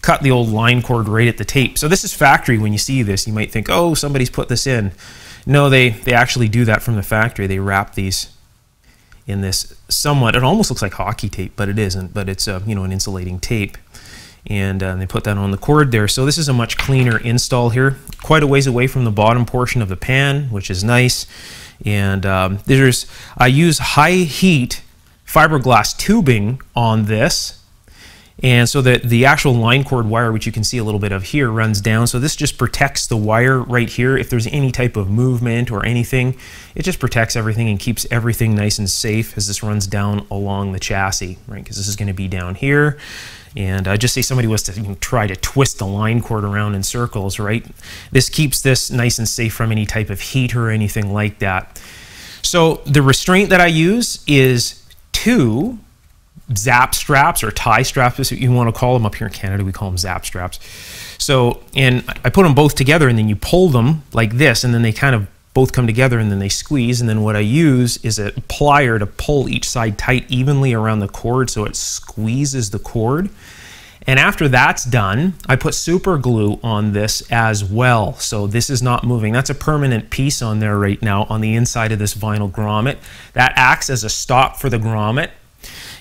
cut the old line cord right at the tape. So this is factory. When you see this, you might think, oh, somebody's put this in. No, they, they actually do that from the factory. They wrap these in this somewhat, it almost looks like hockey tape, but it isn't, but it's a, you know, an insulating tape. And uh, they put that on the cord there. So this is a much cleaner install here. Quite a ways away from the bottom portion of the pan, which is nice. And um, there's, I use high heat fiberglass tubing on this and so that the actual line cord wire, which you can see a little bit of here, runs down. So this just protects the wire right here. If there's any type of movement or anything, it just protects everything and keeps everything nice and safe as this runs down along the chassis, right? Because this is going to be down here. And uh, just say somebody was to you know, try to twist the line cord around in circles, right? This keeps this nice and safe from any type of heat or anything like that. So the restraint that I use is two zap straps or tie straps, if you want to call them. Up here in Canada, we call them zap straps. So, and I put them both together and then you pull them like this and then they kind of both come together and then they squeeze. And then what I use is a plier to pull each side tight evenly around the cord so it squeezes the cord. And after that's done, I put super glue on this as well. So this is not moving. That's a permanent piece on there right now on the inside of this vinyl grommet. That acts as a stop for the grommet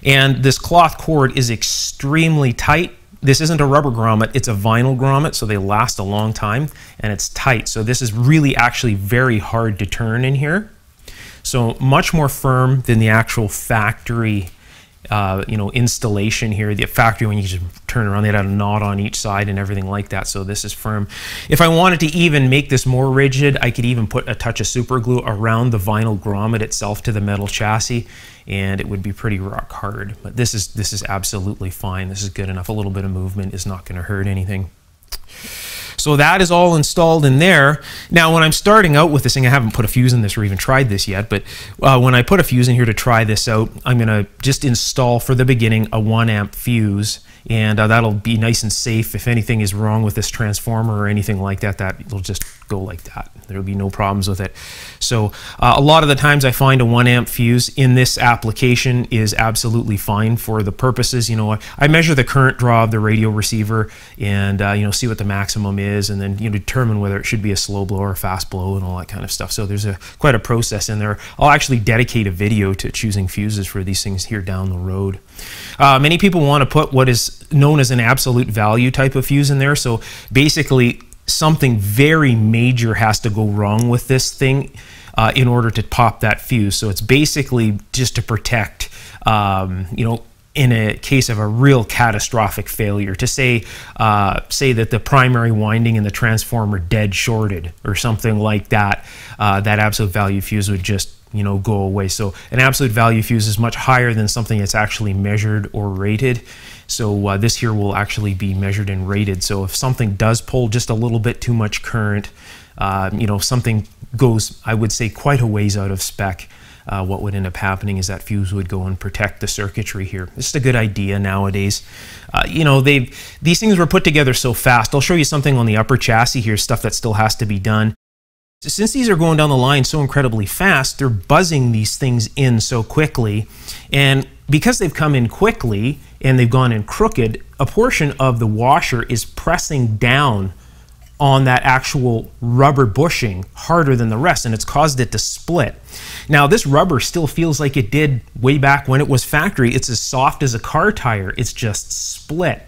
and this cloth cord is extremely tight. This isn't a rubber grommet, it's a vinyl grommet, so they last a long time, and it's tight. So this is really actually very hard to turn in here. So much more firm than the actual factory uh, you know, installation here. The factory, when you just turn around, they had a knot on each side and everything like that. So this is firm. If I wanted to even make this more rigid, I could even put a touch of super glue around the vinyl grommet itself to the metal chassis and it would be pretty rock hard. But this is, this is absolutely fine. This is good enough. A little bit of movement is not going to hurt anything. So that is all installed in there. Now, when I'm starting out with this thing, I haven't put a fuse in this or even tried this yet, but uh, when I put a fuse in here to try this out, I'm going to just install for the beginning a 1 amp fuse and uh, that'll be nice and safe. If anything is wrong with this transformer or anything like that, that will just go like that. There'll be no problems with it. So uh, a lot of the times I find a one amp fuse in this application is absolutely fine for the purposes. You know, I, I measure the current draw of the radio receiver and uh, you know see what the maximum is, and then you know determine whether it should be a slow blow or a fast blow and all that kind of stuff. So there's a quite a process in there. I'll actually dedicate a video to choosing fuses for these things here down the road. Uh, many people want to put what is known as an absolute value type of fuse in there. So basically, something very major has to go wrong with this thing uh, in order to pop that fuse. So it's basically just to protect, um, you know, in a case of a real catastrophic failure to say uh, say that the primary winding in the transformer dead shorted or something like that uh, that absolute value fuse would just you know, go away. So an absolute value fuse is much higher than something that's actually measured or rated. So uh, this here will actually be measured and rated. So if something does pull just a little bit too much current, uh, you know, something goes, I would say, quite a ways out of spec. Uh, what would end up happening is that fuse would go and protect the circuitry here. This is a good idea nowadays. Uh, you know, they these things were put together so fast. I'll show you something on the upper chassis here, stuff that still has to be done since these are going down the line so incredibly fast, they're buzzing these things in so quickly. And because they've come in quickly and they've gone in crooked, a portion of the washer is pressing down on that actual rubber bushing harder than the rest and it's caused it to split. Now this rubber still feels like it did way back when it was factory. It's as soft as a car tire. It's just split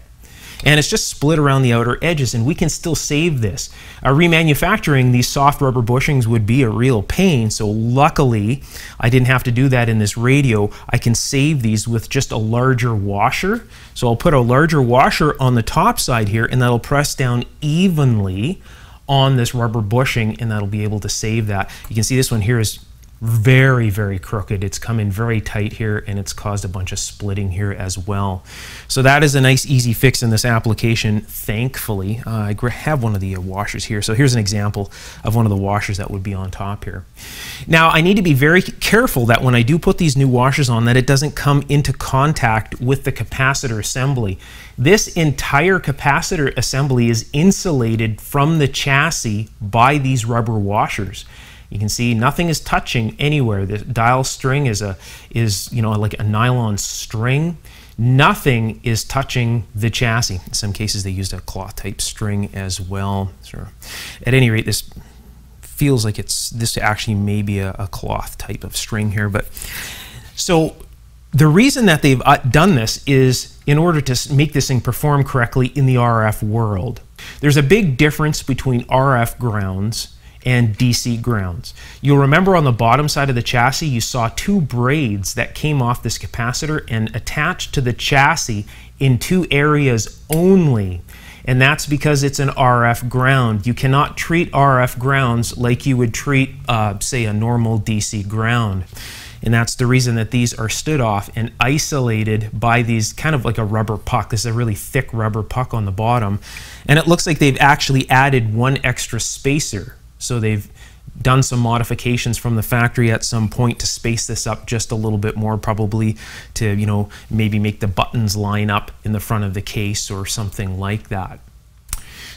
and it's just split around the outer edges and we can still save this. Uh, remanufacturing these soft rubber bushings would be a real pain so luckily I didn't have to do that in this radio. I can save these with just a larger washer. So I'll put a larger washer on the top side here and that'll press down evenly on this rubber bushing and that'll be able to save that. You can see this one here is very, very crooked. It's come in very tight here and it's caused a bunch of splitting here as well. So that is a nice easy fix in this application, thankfully. Uh, I have one of the uh, washers here. So here's an example of one of the washers that would be on top here. Now I need to be very careful that when I do put these new washers on that it doesn't come into contact with the capacitor assembly. This entire capacitor assembly is insulated from the chassis by these rubber washers. You can see nothing is touching anywhere. The dial string is a is you know like a nylon string. Nothing is touching the chassis. In some cases, they used a cloth type string as well. So at any rate, this feels like it's this actually may be a, a cloth type of string here. But so the reason that they've uh, done this is in order to make this thing perform correctly in the RF world. There's a big difference between RF grounds and DC grounds. You'll remember on the bottom side of the chassis, you saw two braids that came off this capacitor and attached to the chassis in two areas only. And that's because it's an RF ground. You cannot treat RF grounds like you would treat, uh, say, a normal DC ground. And that's the reason that these are stood off and isolated by these kind of like a rubber puck. This is a really thick rubber puck on the bottom. And it looks like they've actually added one extra spacer so they've done some modifications from the factory at some point to space this up just a little bit more, probably to, you know, maybe make the buttons line up in the front of the case or something like that.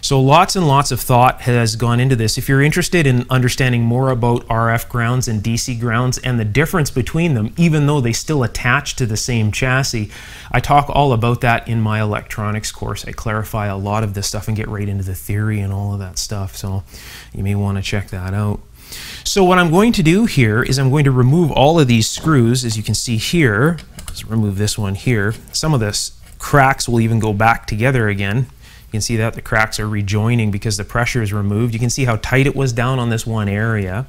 So lots and lots of thought has gone into this. If you're interested in understanding more about RF grounds and DC grounds and the difference between them, even though they still attach to the same chassis, I talk all about that in my electronics course. I clarify a lot of this stuff and get right into the theory and all of that stuff. So you may want to check that out. So what I'm going to do here is I'm going to remove all of these screws, as you can see here. Let's remove this one here. Some of this cracks will even go back together again. You can see that the cracks are rejoining because the pressure is removed. You can see how tight it was down on this one area.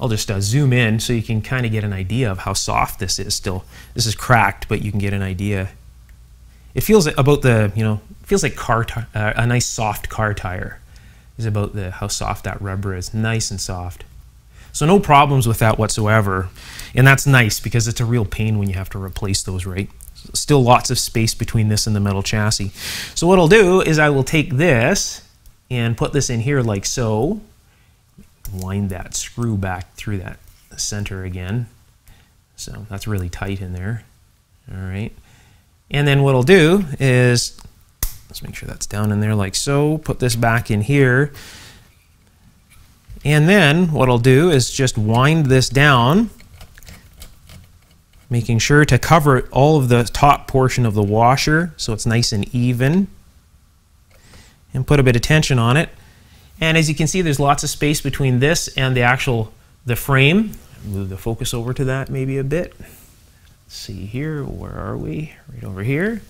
I'll just uh, zoom in so you can kind of get an idea of how soft this is still. This is cracked, but you can get an idea. It feels about the, you know, feels like car uh, a nice soft car tire is about the how soft that rubber is. Nice and soft. So no problems with that whatsoever. And that's nice because it's a real pain when you have to replace those, right? Still lots of space between this and the metal chassis. So what I'll do is I will take this and put this in here like so. Wind that screw back through that center again. So that's really tight in there. All right. And then what I'll do is, let's make sure that's down in there like so. Put this back in here. And then what I'll do is just wind this down, making sure to cover all of the top portion of the washer so it's nice and even. And put a bit of tension on it. And as you can see, there's lots of space between this and the actual the frame. Move the focus over to that maybe a bit. Let's see here, where are we? Right over here.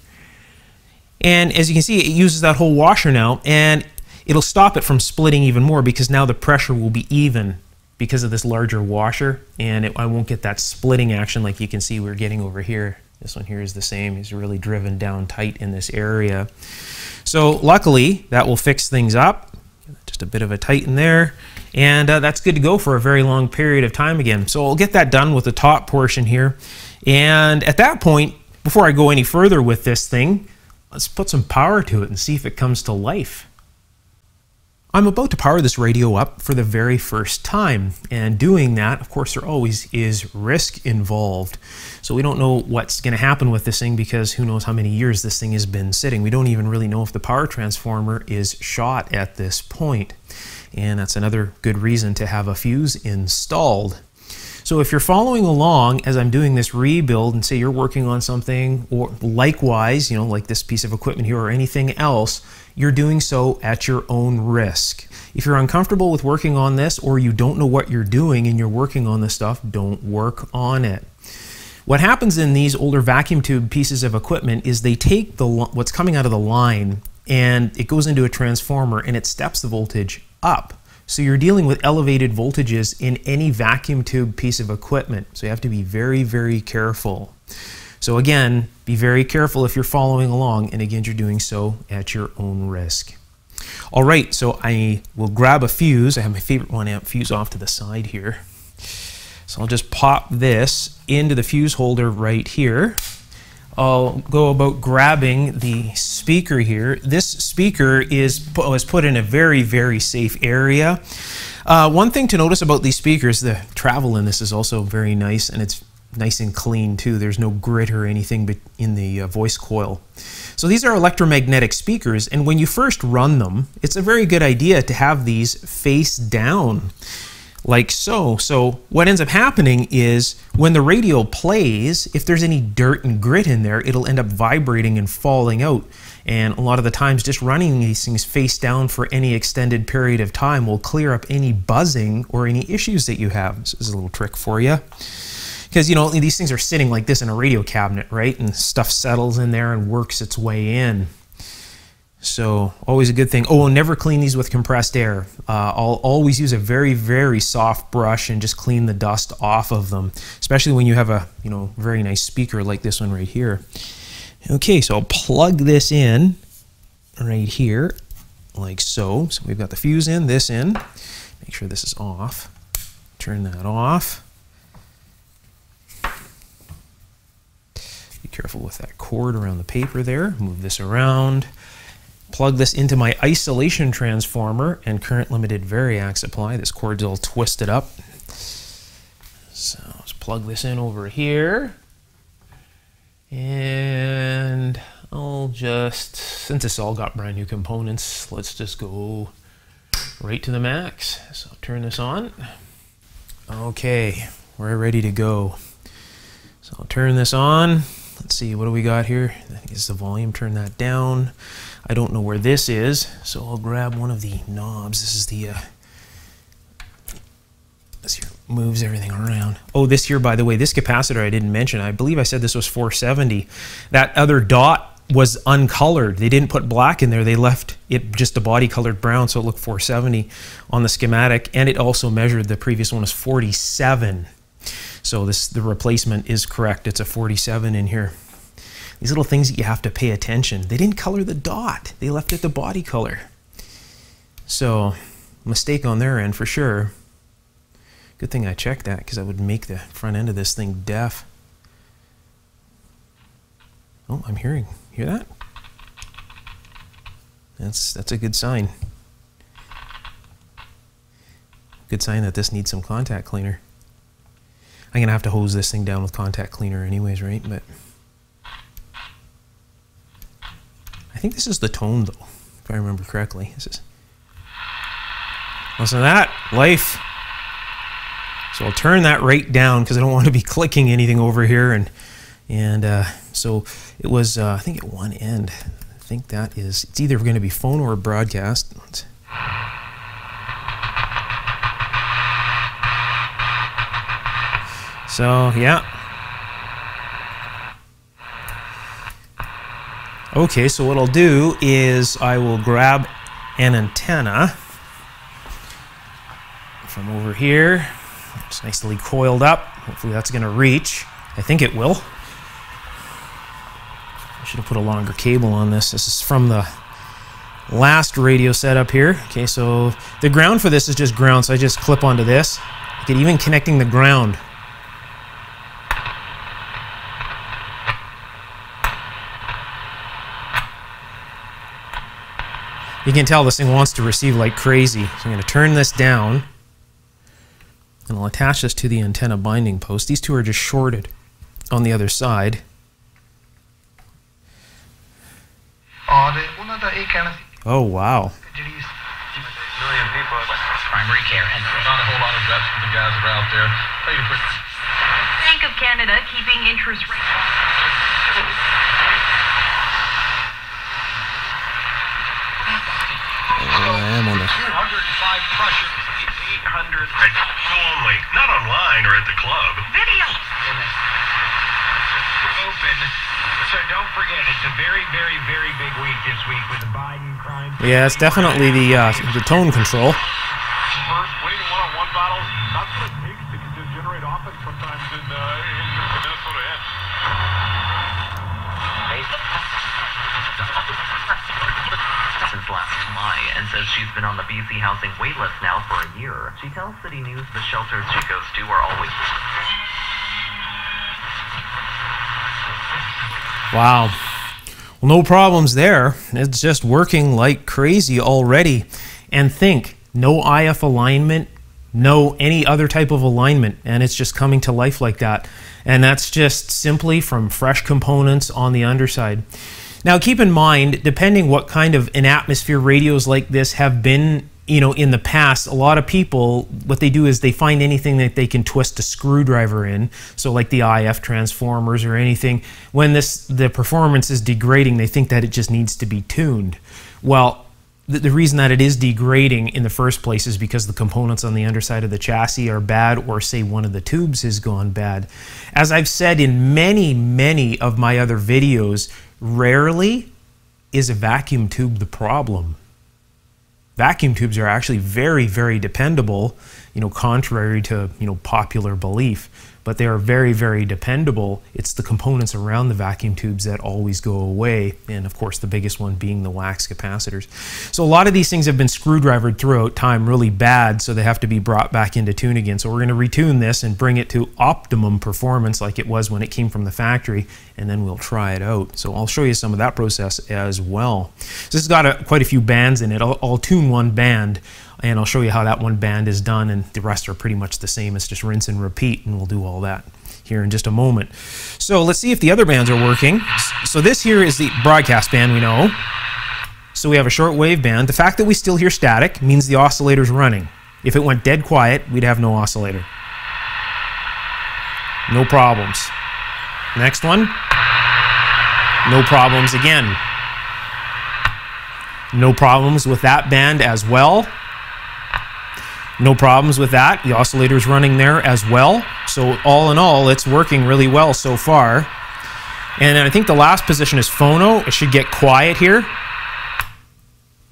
And as you can see, it uses that whole washer now, and it'll stop it from splitting even more because now the pressure will be even because of this larger washer, and it, I won't get that splitting action like you can see we're getting over here. This one here is the same. It's really driven down tight in this area. So luckily, that will fix things up just a bit of a tighten there and uh, that's good to go for a very long period of time again so I'll get that done with the top portion here and at that point before I go any further with this thing let's put some power to it and see if it comes to life I'm about to power this radio up for the very first time, and doing that, of course, there always is risk involved. So we don't know what's going to happen with this thing because who knows how many years this thing has been sitting. We don't even really know if the power transformer is shot at this point. And that's another good reason to have a fuse installed. So if you're following along as I'm doing this rebuild and say you're working on something or likewise, you know, like this piece of equipment here or anything else, you're doing so at your own risk. If you're uncomfortable with working on this or you don't know what you're doing and you're working on this stuff, don't work on it. What happens in these older vacuum tube pieces of equipment is they take the what's coming out of the line and it goes into a transformer and it steps the voltage up. So you're dealing with elevated voltages in any vacuum tube piece of equipment. So you have to be very, very careful. So again, be very careful if you're following along, and again, you're doing so at your own risk. All right, so I will grab a fuse. I have my favorite one amp fuse off to the side here. So I'll just pop this into the fuse holder right here. I'll go about grabbing the speaker here. This speaker is was put in a very, very safe area. Uh, one thing to notice about these speakers, the travel in this is also very nice, and it's nice and clean too. There's no grit or anything but in the uh, voice coil. So these are electromagnetic speakers and when you first run them, it's a very good idea to have these face down like so. So what ends up happening is when the radio plays, if there's any dirt and grit in there, it'll end up vibrating and falling out. And a lot of the times just running these things face down for any extended period of time will clear up any buzzing or any issues that you have. This is a little trick for you because you know these things are sitting like this in a radio cabinet, right? And stuff settles in there and works its way in. So always a good thing. Oh, never clean these with compressed air. Uh, I'll always use a very, very soft brush and just clean the dust off of them, especially when you have a you know very nice speaker like this one right here. Okay, so I'll plug this in right here, like so. So we've got the fuse in, this in. Make sure this is off. Turn that off. Careful with that cord around the paper there. Move this around. Plug this into my isolation transformer and current limited variac supply. This cord's all twisted up. So let's plug this in over here. And I'll just, since it's all got brand new components, let's just go right to the max. So I'll turn this on. Okay, we're ready to go. So I'll turn this on. Let's see, what do we got here? Is the volume, turn that down. I don't know where this is, so I'll grab one of the knobs. This is the, uh, this here moves everything around. Oh, this here, by the way, this capacitor I didn't mention, I believe I said this was 470. That other dot was uncolored. They didn't put black in there. They left it just a body colored brown, so it looked 470 on the schematic. And it also measured the previous one was 47. So this the replacement is correct. It's a 47 in here. These little things that you have to pay attention. They didn't color the dot. They left it the body color. So mistake on their end for sure. Good thing I checked that because I would make the front end of this thing deaf. Oh, I'm hearing. Hear that? That's that's a good sign. Good sign that this needs some contact cleaner. I'm gonna have to hose this thing down with contact cleaner anyways, right? But I think this is the tone though, if I remember correctly. This is listen to that life. So I'll turn that right down because I don't want to be clicking anything over here and and uh, so it was, uh, I think, at one end. I think that is, it's either going to be phone or broadcast. So, yeah. Okay, so what I'll do is I will grab an antenna from over here. It's nicely coiled up. Hopefully that's going to reach. I think it will. I should have put a longer cable on this. This is from the last radio setup here. Okay, so the ground for this is just ground, so I just clip onto this. You can even connecting the ground. You can tell this thing wants to receive like crazy. So I'm going to turn this down and I'll attach this to the antenna binding post. These two are just shorted on the other side. Oh, wow. Of Canada keeping interest rates. Oh, I am on the. 205 pressure, 800. Go only, not online or at the club. Video. Open. So don't forget, it's a very, very, very big week this week with the Biden crime. Yeah, it's definitely the uh, the tone control. First, winning one-on-one battles. That's what it takes to, to generate offense sometimes in, uh, in Minnesota. Yeah. since last July and says she's been on the BC housing waitlist now for a year. She tells City News the shelters she goes to are always Wow. Well, no problems there. It's just working like crazy already. And think, no IF alignment, no any other type of alignment, and it's just coming to life like that. And that's just simply from fresh components on the underside. Now, keep in mind, depending what kind of an atmosphere radios like this have been, you know, in the past, a lot of people, what they do is they find anything that they can twist a screwdriver in. So, like the IF transformers or anything, when this the performance is degrading, they think that it just needs to be tuned. Well, the, the reason that it is degrading in the first place is because the components on the underside of the chassis are bad, or say one of the tubes has gone bad. As I've said in many, many of my other videos, rarely is a vacuum tube the problem. Vacuum tubes are actually very, very dependable, you know, contrary to, you know, popular belief, but they are very, very dependable. It's the components around the vacuum tubes that always go away, and of course, the biggest one being the wax capacitors. So, a lot of these things have been screwdrivered throughout time really bad, so they have to be brought back into tune again. So, we're going to retune this and bring it to optimum performance like it was when it came from the factory, and then we'll try it out. So, I'll show you some of that process as well. So, this has got a, quite a few bands in it. I'll, I'll tune one band and I'll show you how that one band is done and the rest are pretty much the same. It's just rinse and repeat and we'll do all that here in just a moment. So let's see if the other bands are working. So this here is the broadcast band we know. So we have a shortwave band. The fact that we still hear static means the oscillator's running. If it went dead quiet, we'd have no oscillator. No problems. Next one. No problems again. No problems with that band as well. No problems with that. The oscillator's running there as well. So all in all, it's working really well so far. And I think the last position is phono. It should get quiet here.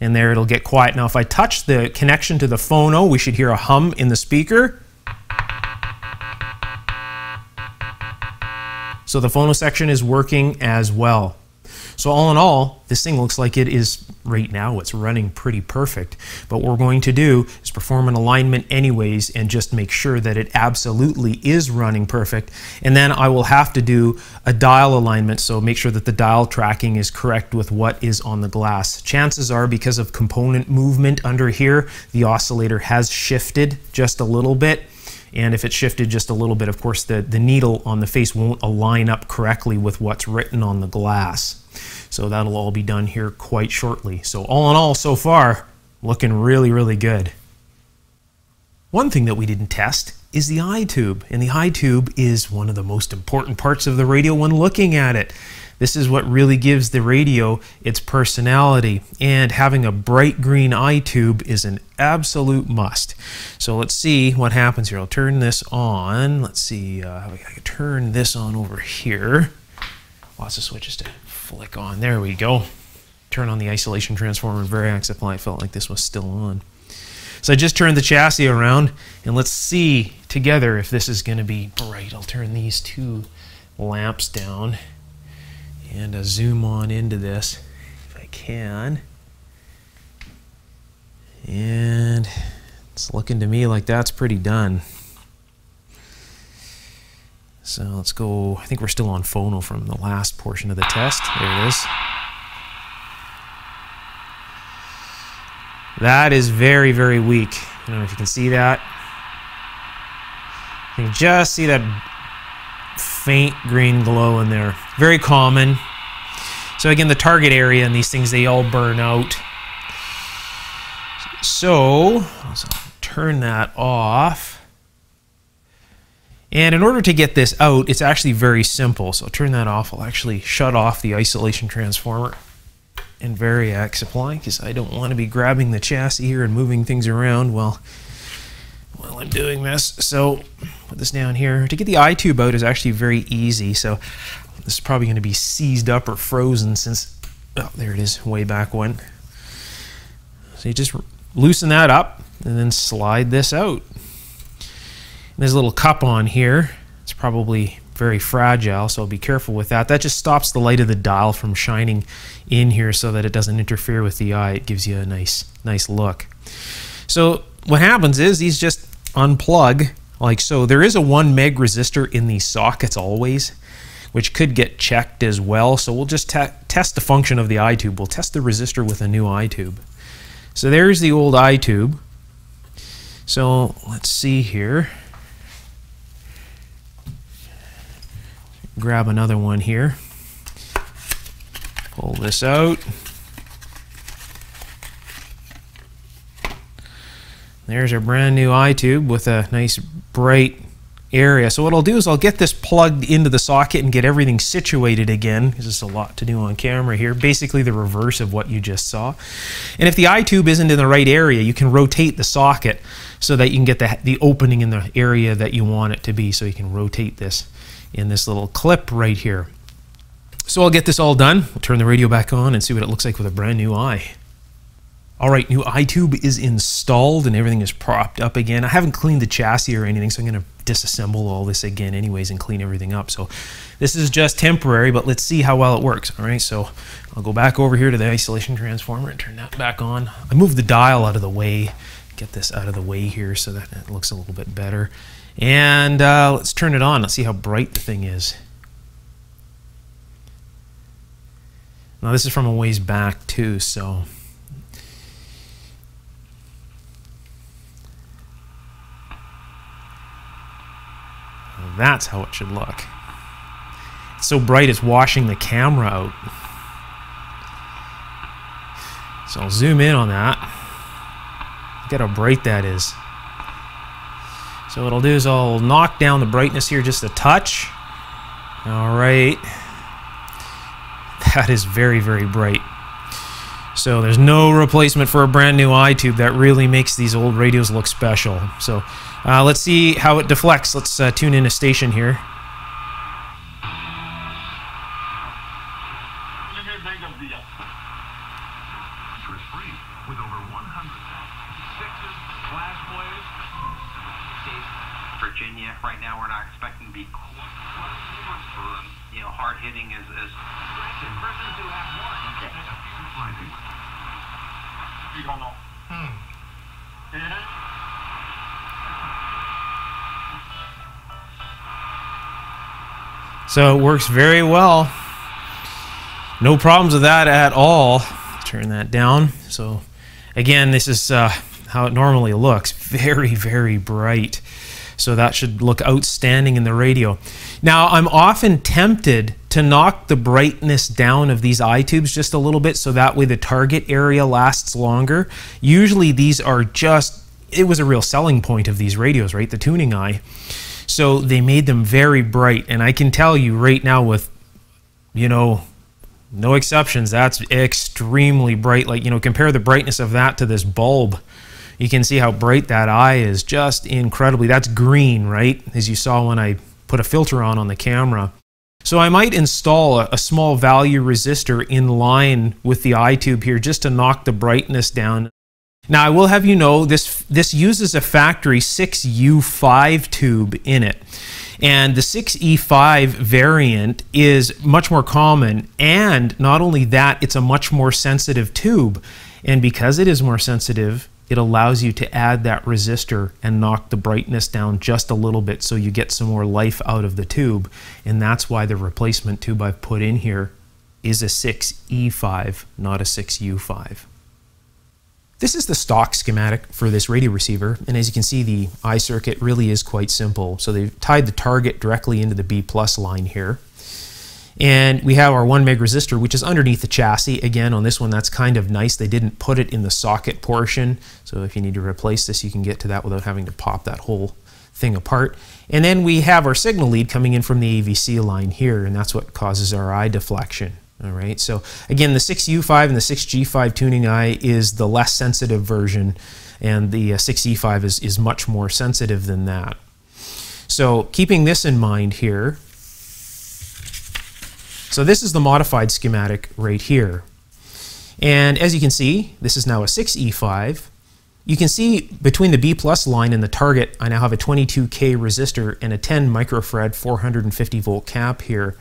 And there it'll get quiet. Now if I touch the connection to the phono, we should hear a hum in the speaker. So the phono section is working as well. So all in all, this thing looks like it is right now, it's running pretty perfect. But what we're going to do is perform an alignment anyways and just make sure that it absolutely is running perfect. And then I will have to do a dial alignment, so make sure that the dial tracking is correct with what is on the glass. Chances are because of component movement under here, the oscillator has shifted just a little bit. And if it shifted just a little bit, of course, the, the needle on the face won't align up correctly with what's written on the glass. So that'll all be done here quite shortly. So all in all, so far, looking really, really good. One thing that we didn't test is the eye tube. And the eye tube is one of the most important parts of the radio when looking at it. This is what really gives the radio its personality. And having a bright green eye tube is an absolute must. So let's see what happens here. I'll turn this on. Let's see, uh, I can turn this on over here. Lots of switches to flick on. There we go. Turn on the isolation transformer and supply. I felt like this was still on. So I just turned the chassis around and let's see together if this is going to be bright. I'll turn these two lamps down and uh, zoom on into this if I can. And it's looking to me like that's pretty done. So let's go, I think we're still on phono from the last portion of the test. There it is. That is very, very weak. I don't know if you can see that. You can just see that faint green glow in there. Very common. So again, the target area and these things, they all burn out. So, let's turn that off. And in order to get this out, it's actually very simple. So I'll turn that off. I'll actually shut off the isolation transformer and variac supply because I don't want to be grabbing the chassis here and moving things around while, while I'm doing this. So put this down here. To get the eye tube out is actually very easy. So this is probably going to be seized up or frozen since, oh, there it is, way back when. So you just loosen that up and then slide this out. There's a little cup on here. It's probably very fragile, so be careful with that. That just stops the light of the dial from shining in here so that it doesn't interfere with the eye. It gives you a nice, nice look. So what happens is these just unplug like so. There is a one meg resistor in these sockets always, which could get checked as well. So we'll just te test the function of the eye tube. We'll test the resistor with a new eye tube. So there's the old eye tube. So let's see here. Grab another one here. Pull this out. There's our brand new eye tube with a nice bright area. So what I'll do is I'll get this plugged into the socket and get everything situated again because there's a lot to do on camera here. Basically the reverse of what you just saw. And if the eye tube isn't in the right area, you can rotate the socket so that you can get the, the opening in the area that you want it to be. So you can rotate this in this little clip right here. So I'll get this all done. We'll turn the radio back on and see what it looks like with a brand new eye. All right, new eye tube is installed and everything is propped up again. I haven't cleaned the chassis or anything, so I'm going to disassemble all this again anyways and clean everything up. So this is just temporary, but let's see how well it works. All right, so I'll go back over here to the isolation transformer and turn that back on. I moved the dial out of the way, get this out of the way here so that it looks a little bit better. And uh, let's turn it on. Let's see how bright the thing is. Now this is from a ways back too, so that's how it should look. It's so bright it's washing the camera out. So I'll zoom in on that. Look at how bright that is. So what I'll do is I'll knock down the brightness here just a touch. All right. That is very, very bright. So there's no replacement for a brand new eye tube. That really makes these old radios look special. So uh, let's see how it deflects. Let's uh, tune in a station here. So it works very well. No problems with that at all. Turn that down. So again, this is uh, how it normally looks. Very, very bright. So that should look outstanding in the radio. Now, I'm often tempted to knock the brightness down of these eye tubes just a little bit so that way the target area lasts longer. Usually these are just, it was a real selling point of these radios, right? The tuning eye. So they made them very bright. And I can tell you right now with, you know, no exceptions, that's extremely bright. Like, you know, compare the brightness of that to this bulb. You can see how bright that eye is, just incredibly. That's green, right? As you saw when I put a filter on on the camera. So I might install a, a, small value resistor in line with the eye tube here just to knock the brightness down. Now I will have you know this this uses a factory 6U5 tube in it. And the 6E5 variant is much more common and not only that it's a much more sensitive tube. And because it is more sensitive, it allows you to add that resistor and knock the brightness down just a little bit so you get some more life out of the tube. And that's why the replacement tube I've put in here is a 6E5, not a 6U5. This is the stock schematic for this radio receiver, and as you can see, the eye circuit really is quite simple. So they've tied the target directly into the B plus line here. And we have our 1 meg resistor, which is underneath the chassis. Again, on this one, that's kind of nice. They didn't put it in the socket portion. So if you need to replace this, you can get to that without having to pop that whole thing apart. And then we have our signal lead coming in from the AVC line here, and that's what causes our eye deflection. All right, so again, the 6U5 and the 6G5 tuning eye is the less sensitive version, and the uh, 6E5 is, is much more sensitive than that. So keeping this in mind here, so this is the modified schematic right here. And as you can see, this is now a 6E5. You can see between the B plus line and the target, I now have a 22K resistor and a 10 microfarad 450 volt cap here.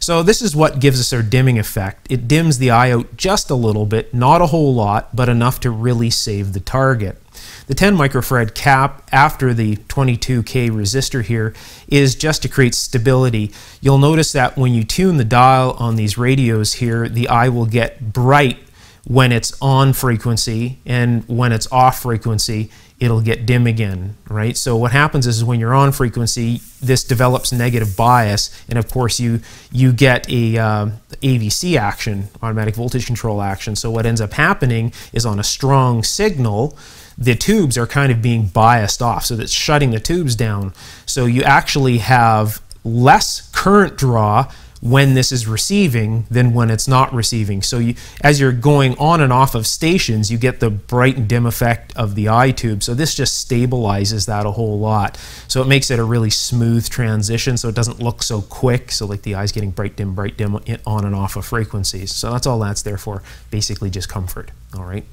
So this is what gives us our dimming effect. It dims the eye out just a little bit, not a whole lot, but enough to really save the target. The 10 microfarad cap after the 22K resistor here is just to create stability. You'll notice that when you tune the dial on these radios here, the eye will get bright when it's on frequency and when it's off frequency it'll get dim again right? So what happens is when you're on frequency this develops negative bias and of course you you get a uh, avc action automatic voltage control action. So what ends up happening is on a strong signal the tubes are kind of being biased off so that's shutting the tubes down. So you actually have less current draw when this is receiving than when it's not receiving. So you, as you're going on and off of stations, you get the bright and dim effect of the eye tube. So this just stabilizes that a whole lot. So it makes it a really smooth transition so it doesn't look so quick. So like the eye's getting bright, dim, bright, dim on and off of frequencies. So that's all that's there for, basically just comfort, all right?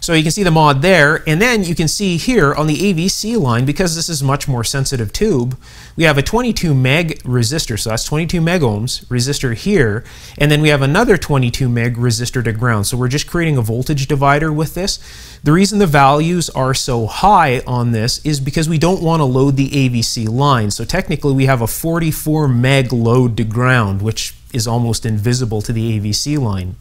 So you can see the mod there, and then you can see here on the AVC line, because this is much more sensitive tube, we have a 22 meg resistor, so that's 22 meg ohms resistor here, and then we have another 22 meg resistor to ground. So we're just creating a voltage divider with this. The reason the values are so high on this is because we don't want to load the AVC line. So technically we have a 44 meg load to ground, which is almost invisible to the AVC line.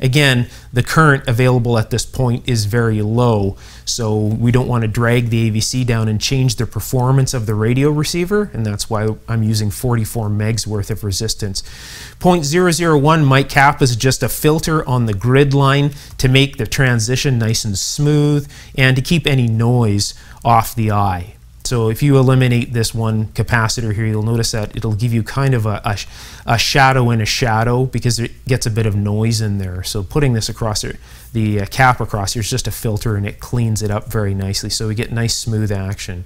Again, the current available at this point is very low, so we don't want to drag the AVC down and change the performance of the radio receiver, and that's why I'm using 44 megs worth of resistance. 0.001 mic cap is just a filter on the grid line to make the transition nice and smooth and to keep any noise off the eye. So if you eliminate this one capacitor here, you'll notice that it'll give you kind of a, a, a, shadow in a shadow because it gets a bit of noise in there. So putting this across there, the uh, cap across here is just a filter and it cleans it up very nicely. So we get nice smooth action.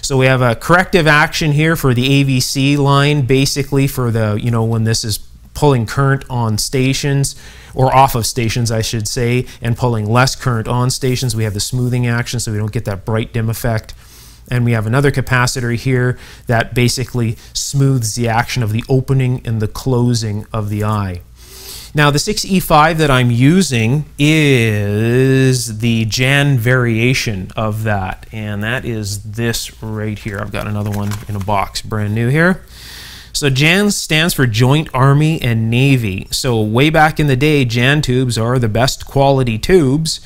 So we have a corrective action here for the AVC line, basically for the, you know, when this is pulling current on stations or off of stations I should say and pulling less current on stations we have the smoothing action so we don't get that bright dim effect And we have another capacitor here that basically smooths the action of the opening and the closing of the eye. Now the 6E5 that I'm using is the JAN variation of that, and that is this right here. I've got another one in a box, brand new here. So JAN stands for Joint Army and Navy. So way back in the day, JAN tubes are the best quality tubes,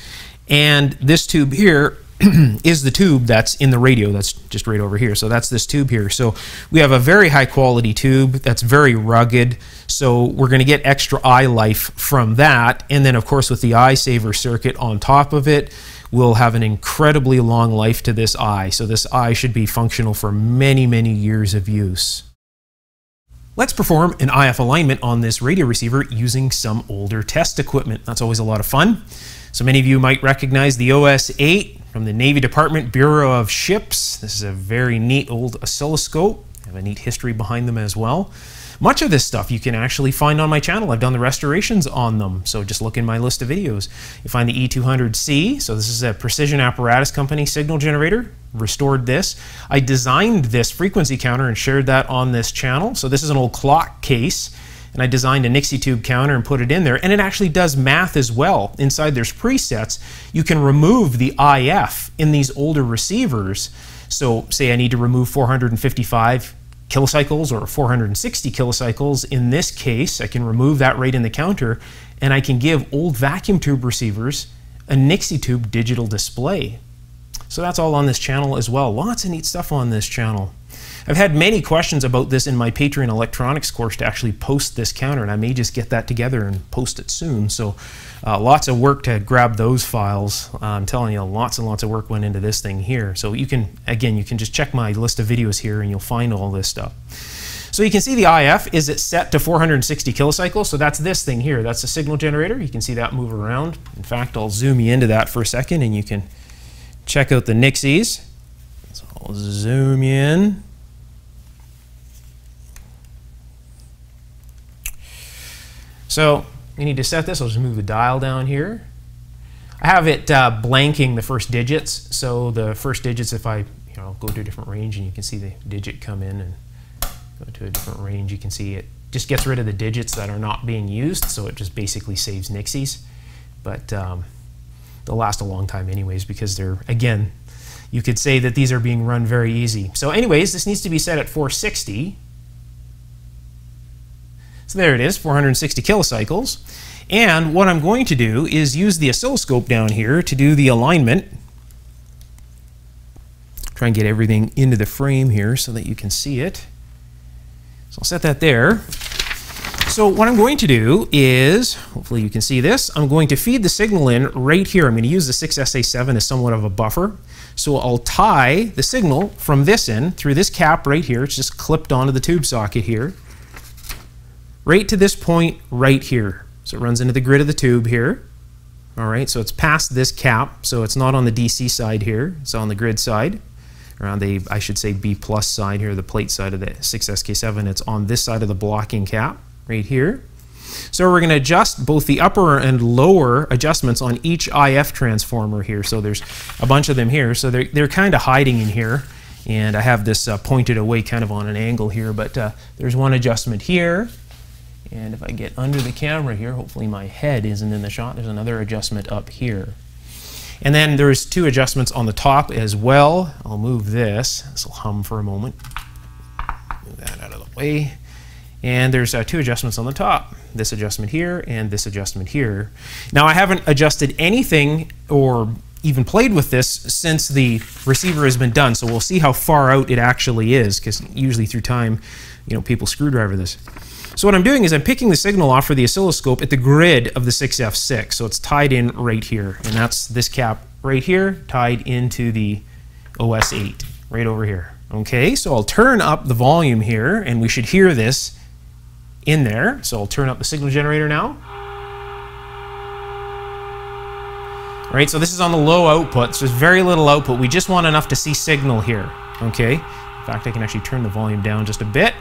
and this tube here is the tube that's in the radio that's just right over here. So that's this tube here. So we have a very high quality tube that's very rugged. So we're going to get extra eye life from that. And then of course with the eye saver circuit on top of it we'll have an incredibly long life to this eye. So this eye should be functional for many many years of use. Let's perform an IF alignment on this radio receiver using some older test equipment. That's always a lot of fun. So many of you might recognize the OS-8 from the Navy Department Bureau of Ships. This is a very neat old oscilloscope. Have a neat history behind them as well. Much of this stuff you can actually find on my channel. I've done the restorations on them, so just look in my list of videos. You find the E200C, so this is a Precision Apparatus Company signal generator. Restored this. I designed this frequency counter and shared that on this channel. So this is an old clock case and I designed a Nixie tube counter and put it in there. And it actually does math as well. Inside there's presets. You can remove the IF in these older receivers. So say I need to remove 455 kilocycles or 460 kilocycles. In this case, I can remove that right in the counter and I can give old vacuum tube receivers a Nixie tube digital display. So that's all on this channel as well. Lots of neat stuff on this channel. I've had many questions about this in my Patreon electronics course to actually post this counter, and I may just get that together and post it soon. So uh, lots of work to grab those files. Uh, I'm telling you, lots and lots of work went into this thing here. So you can, again, you can just check my list of videos here and you'll find all this stuff. So you can see the IF is it set to 460 kilocycles. So that's this thing here. That's a signal generator. You can see that move around. In fact, I'll zoom you into that for a second and you can check out the Nixies. So I'll zoom in. So we need to set this. I'll just move the dial down here. I have it uh, blanking the first digits. So the first digits, if I you know go to a different range and you can see the digit come in and go to a different range, you can see it just gets rid of the digits that are not being used. So it just basically saves Nixies. But um, they'll last a long time anyways because they're, again, you could say that these are being run very easy. So anyways, this needs to be set at 460. So there it is, 460 kilocycles. And what I'm going to do is use the oscilloscope down here to do the alignment. Try and get everything into the frame here so that you can see it. So I'll set that there. So what I'm going to do is, hopefully you can see this, I'm going to feed the signal in right here. I'm going to use the 6SA7 as somewhat of a buffer. So I'll tie the signal from this in through this cap right here. It's just clipped onto the tube socket here right to this point right here. So it runs into the grid of the tube here. All right, so it's past this cap, so it's not on the DC side here, it's on the grid side, around the, I should say B plus side here, the plate side of the 6SK7, it's on this side of the blocking cap, right here. So we're going to adjust both the upper and lower adjustments on each IF transformer here. So there's a bunch of them here. So they're, they're kind of hiding in here. And I have this uh, pointed away kind of on an angle here. But uh, there's one adjustment here. And if I get under the camera here, hopefully my head isn't in the shot, there's another adjustment up here. And then there's two adjustments on the top as well. I'll move this. This will hum for a moment. Move that out of the way. And there's uh, two adjustments on the top. This adjustment here and this adjustment here. Now I haven't adjusted anything or even played with this since the receiver has been done. So we'll see how far out it actually is because usually through time, you know, people screwdriver this. So what I'm doing is I'm picking the signal off for the oscilloscope at the grid of the 6F6. So it's tied in right here. And that's this cap right here tied into the OS8 right over here. Okay, so I'll turn up the volume here and we should hear this in there. So I'll turn up the signal generator now. All right, so this is on the low output, so there's very little output. We just want enough to see signal here, okay? In fact, I can actually turn the volume down just a bit.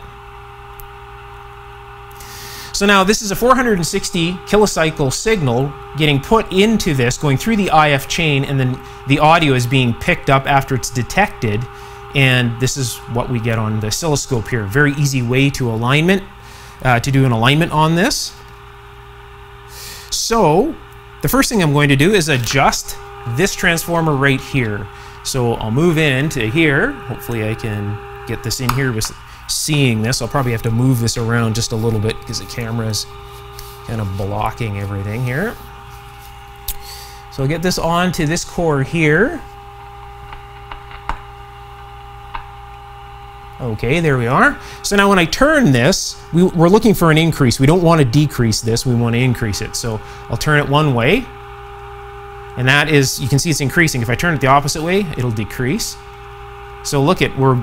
So now this is a 460 kilocycle signal getting put into this, going through the IF chain, and then the audio is being picked up after it's detected. And this is what we get on the oscilloscope here. Very easy way to alignment, uh, to do an alignment on this. So the first thing I'm going to do is adjust this transformer right here. So I'll move in to here. Hopefully I can get this in here with seeing this. I'll probably have to move this around just a little bit because the camera is kind of blocking everything here. So I'll get this onto this core here. Okay, there we are. So now when I turn this, we, are looking for an increase. We don't want to decrease this, we want to increase it. So I'll turn it one way, and that is, you can see it's increasing. If I turn it the opposite way, it'll decrease. So look at, we're,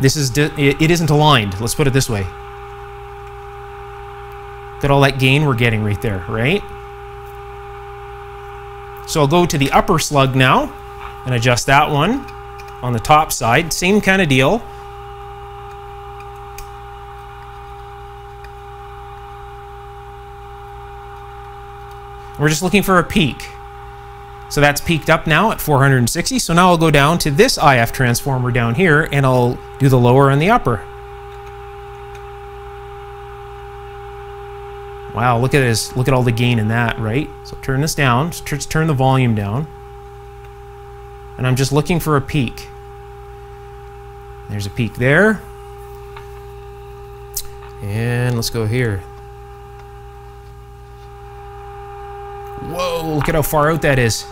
this is, it isn't aligned. Let's put it this way. Got all that gain we're getting right there, right? So I'll go to the upper slug now and adjust that one on the top side. Same kind of deal. We're just looking for a peak. So that's peaked up now at 460. So now I'll go down to this IF transformer down here and I'll do the lower and the upper. Wow, look at this. Look at all the gain in that, right? So turn this down. Just turn the volume down. And I'm just looking for a peak. There's a peak there. And let's go here. Whoa, look at how far out that is.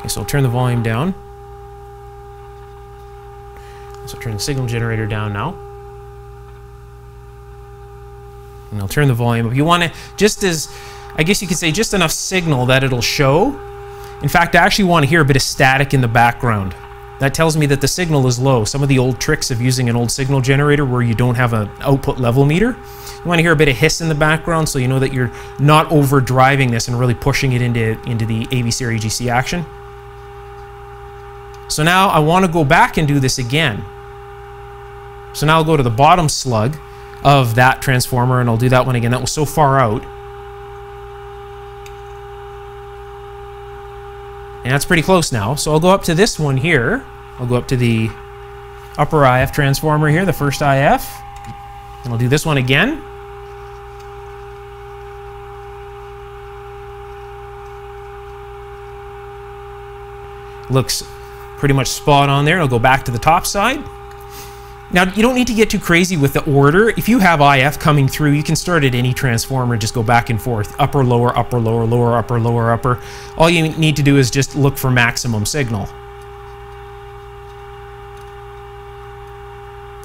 Okay, so I'll turn the volume down. So turn the signal generator down now. And I'll turn the volume up. You want to, just as, I guess you could say, just enough signal that it'll show. In fact, I actually want to hear a bit of static in the background. That tells me that the signal is low. Some of the old tricks of using an old signal generator where you don't have an output level meter, you want to hear a bit of hiss in the background so you know that you're not overdriving this and really pushing it into, into the AVC or AGC action. So now I want to go back and do this again. So now I'll go to the bottom slug of that transformer and I'll do that one again. That was so far out. And that's pretty close now. So I'll go up to this one here. I'll go up to the upper IF transformer here, the first IF. And I'll do this one again. Looks pretty much spot on there. I'll go back to the top side. Now, you don't need to get too crazy with the order. If you have IF coming through, you can start at any transformer, just go back and forth, upper, lower, upper, lower, lower, upper, lower, upper. All you need to do is just look for maximum signal.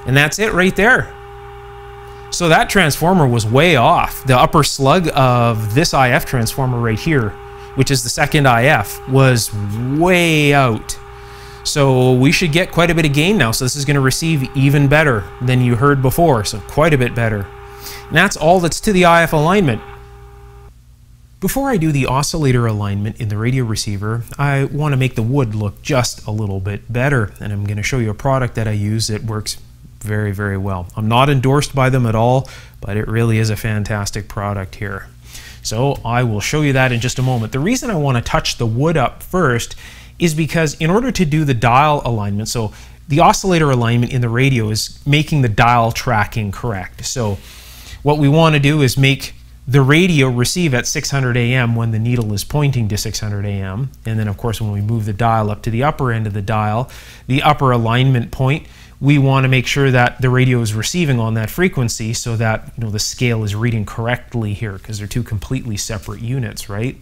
And that's it right there. So that transformer was way off. The upper slug of this IF transformer right here, which is the second IF, was way out. So we should get quite a bit of gain now. So this is going to receive even better than you heard before. So quite a bit better. And that's all that's to the IF alignment. Before I do the oscillator alignment in the radio receiver, I want to make the wood look just a little bit better. And I'm going to show you a product that I use that works very, very well. I'm not endorsed by them at all, but it really is a fantastic product here. So I will show you that in just a moment. The reason I want to touch the wood up first is because in order to do the dial alignment, so the oscillator alignment in the radio is making the dial tracking correct. So what we want to do is make the radio receive at 600 AM when the needle is pointing to 600 AM. And then of course when we move the dial up to the upper end of the dial, the upper alignment point, we want to make sure that the radio is receiving on that frequency so that you know the scale is reading correctly here because they're two completely separate units, right?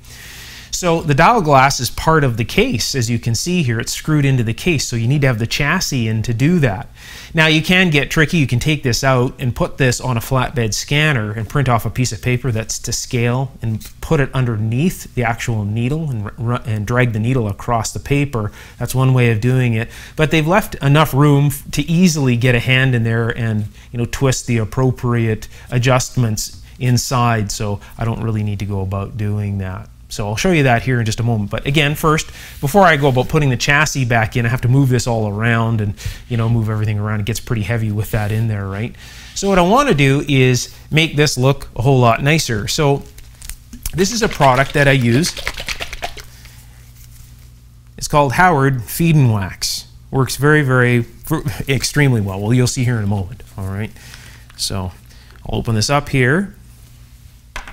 So the dial glass is part of the case. As you can see here, it's screwed into the case. So you need to have the chassis in to do that. Now you can get tricky. You can take this out and put this on a flatbed scanner and print off a piece of paper that's to scale and put it underneath the actual needle and, and drag the needle across the paper. That's one way of doing it. But they've left enough room to easily get a hand in there and you know twist the appropriate adjustments inside. So I don't really need to go about doing that. So I'll show you that here in just a moment. But again, first, before I go about putting the chassis back in, I have to move this all around and, you know, move everything around. It gets pretty heavy with that in there, right? So what I want to do is make this look a whole lot nicer. So this is a product that I use. It's called Howard Feed and Wax. Works very, very, extremely well. Well, you'll see here in a moment, all right? So I'll open this up here. And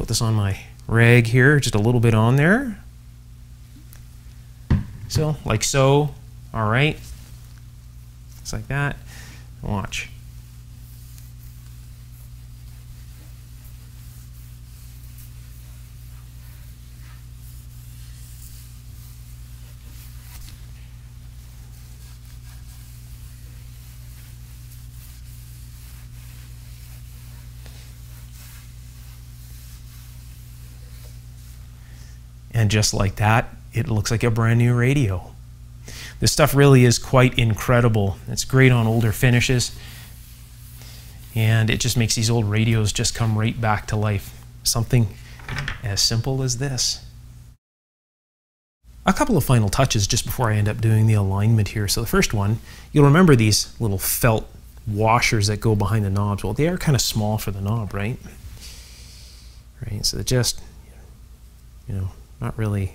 put this on my rag here, just a little bit on there. So, like so, all right. Just like that. Watch. And just like that, it looks like a brand new radio. This stuff really is quite incredible. It's great on older finishes. And it just makes these old radios just come right back to life. Something as simple as this. A couple of final touches just before I end up doing the alignment here. So the first one, you'll remember these little felt washers that go behind the knobs. Well, they are kind of small for the knob, right? Right, so just, you know, not really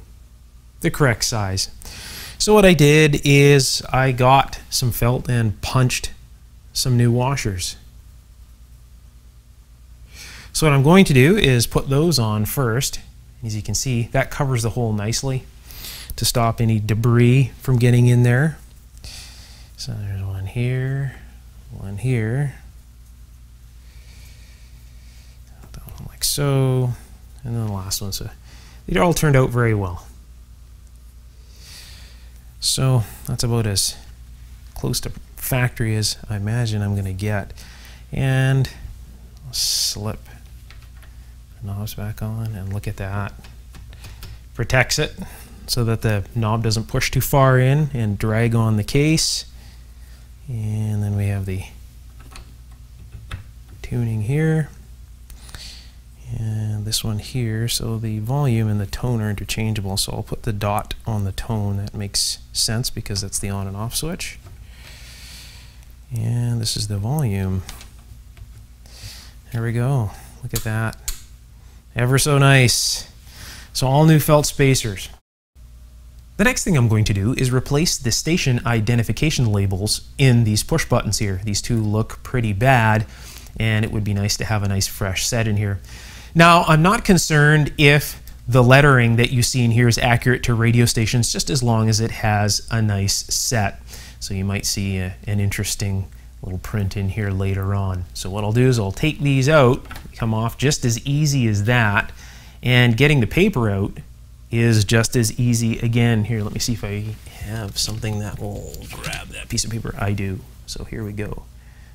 the correct size. So what I did is I got some felt and punched some new washers. So what I'm going to do is put those on first. As you can see, that covers the hole nicely to stop any debris from getting in there. So there's one here, one here, like so, and then the last one. So they all turned out very well. So that's about as close to factory as I imagine I'm going to get. And I'll slip the knobs back on and look at that. Protects it so that the knob doesn't push too far in and drag on the case. And then we have the tuning here and this one here. So the volume and the tone are interchangeable. So I'll put the dot on the tone. That makes sense because that's the on and off switch. And this is the volume. There we go. Look at that. Ever so nice. So all new felt spacers. The next thing I'm going to do is replace the station identification labels in these push buttons here. These two look pretty bad and it would be nice to have a nice fresh set in here now, I'm not concerned if the lettering that you see in here is accurate to radio stations just as long as it has a nice set. So you might see a, an interesting little print in here later on. So what I'll do is I'll take these out, come off just as easy as that, and getting the paper out is just as easy again. Here, let me see if I have something that will grab that piece of paper. I do. So here we go.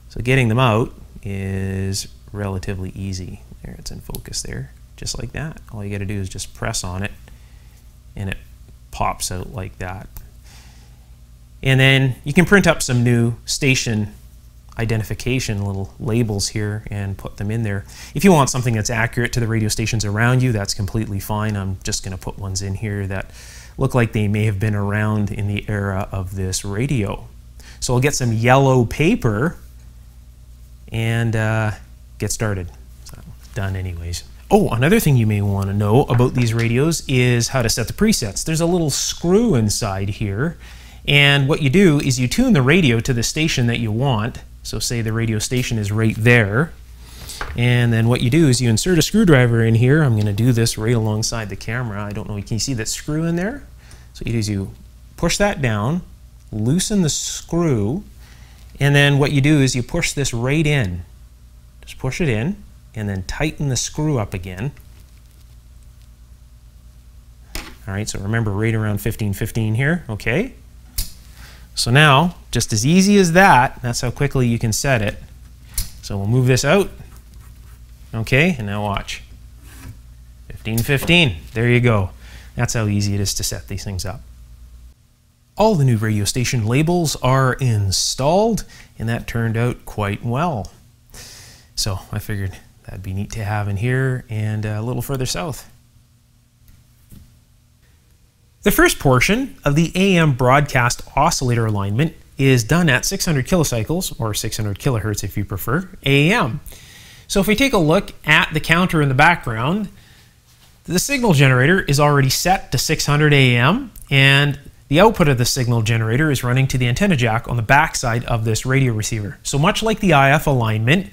So getting them out is relatively easy. There, it's in focus there, just like that. All you got to do is just press on it, and it pops out like that. And then you can print up some new station identification little labels here and put them in there. If you want something that's accurate to the radio stations around you, that's completely fine. I'm just going to put ones in here that look like they may have been around in the era of this radio. So I'll get some yellow paper and uh, get started done anyways. Oh, another thing you may want to know about these radios is how to set the presets. There's a little screw inside here, and what you do is you tune the radio to the station that you want. So say the radio station is right there, and then what you do is you insert a screwdriver in here. I'm going to do this right alongside the camera. I don't know, can you see that screw in there? So you do is you push that down, loosen the screw, and then what you do is you push this right in. Just push it in and then tighten the screw up again. All right, so remember right around 15, 15 here, okay? So now, just as easy as that, that's how quickly you can set it. So we'll move this out, okay? And now watch. 15, 15, there you go. That's how easy it is to set these things up. All the new radio station labels are installed, and that turned out quite well. So I figured That'd be neat to have in here and uh, a little further south. The first portion of the AM broadcast oscillator alignment is done at 600 kilocycles, or 600 kilohertz if you prefer, AM. So if we take a look at the counter in the background, the signal generator is already set to 600 AM, and the output of the signal generator is running to the antenna jack on the backside of this radio receiver. So much like the IF alignment,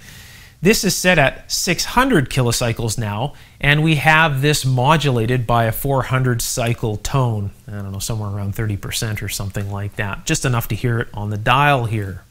this is set at 600 kilocycles now, and we have this modulated by a 400 cycle tone. I don't know, somewhere around 30% or something like that. Just enough to hear it on the dial here.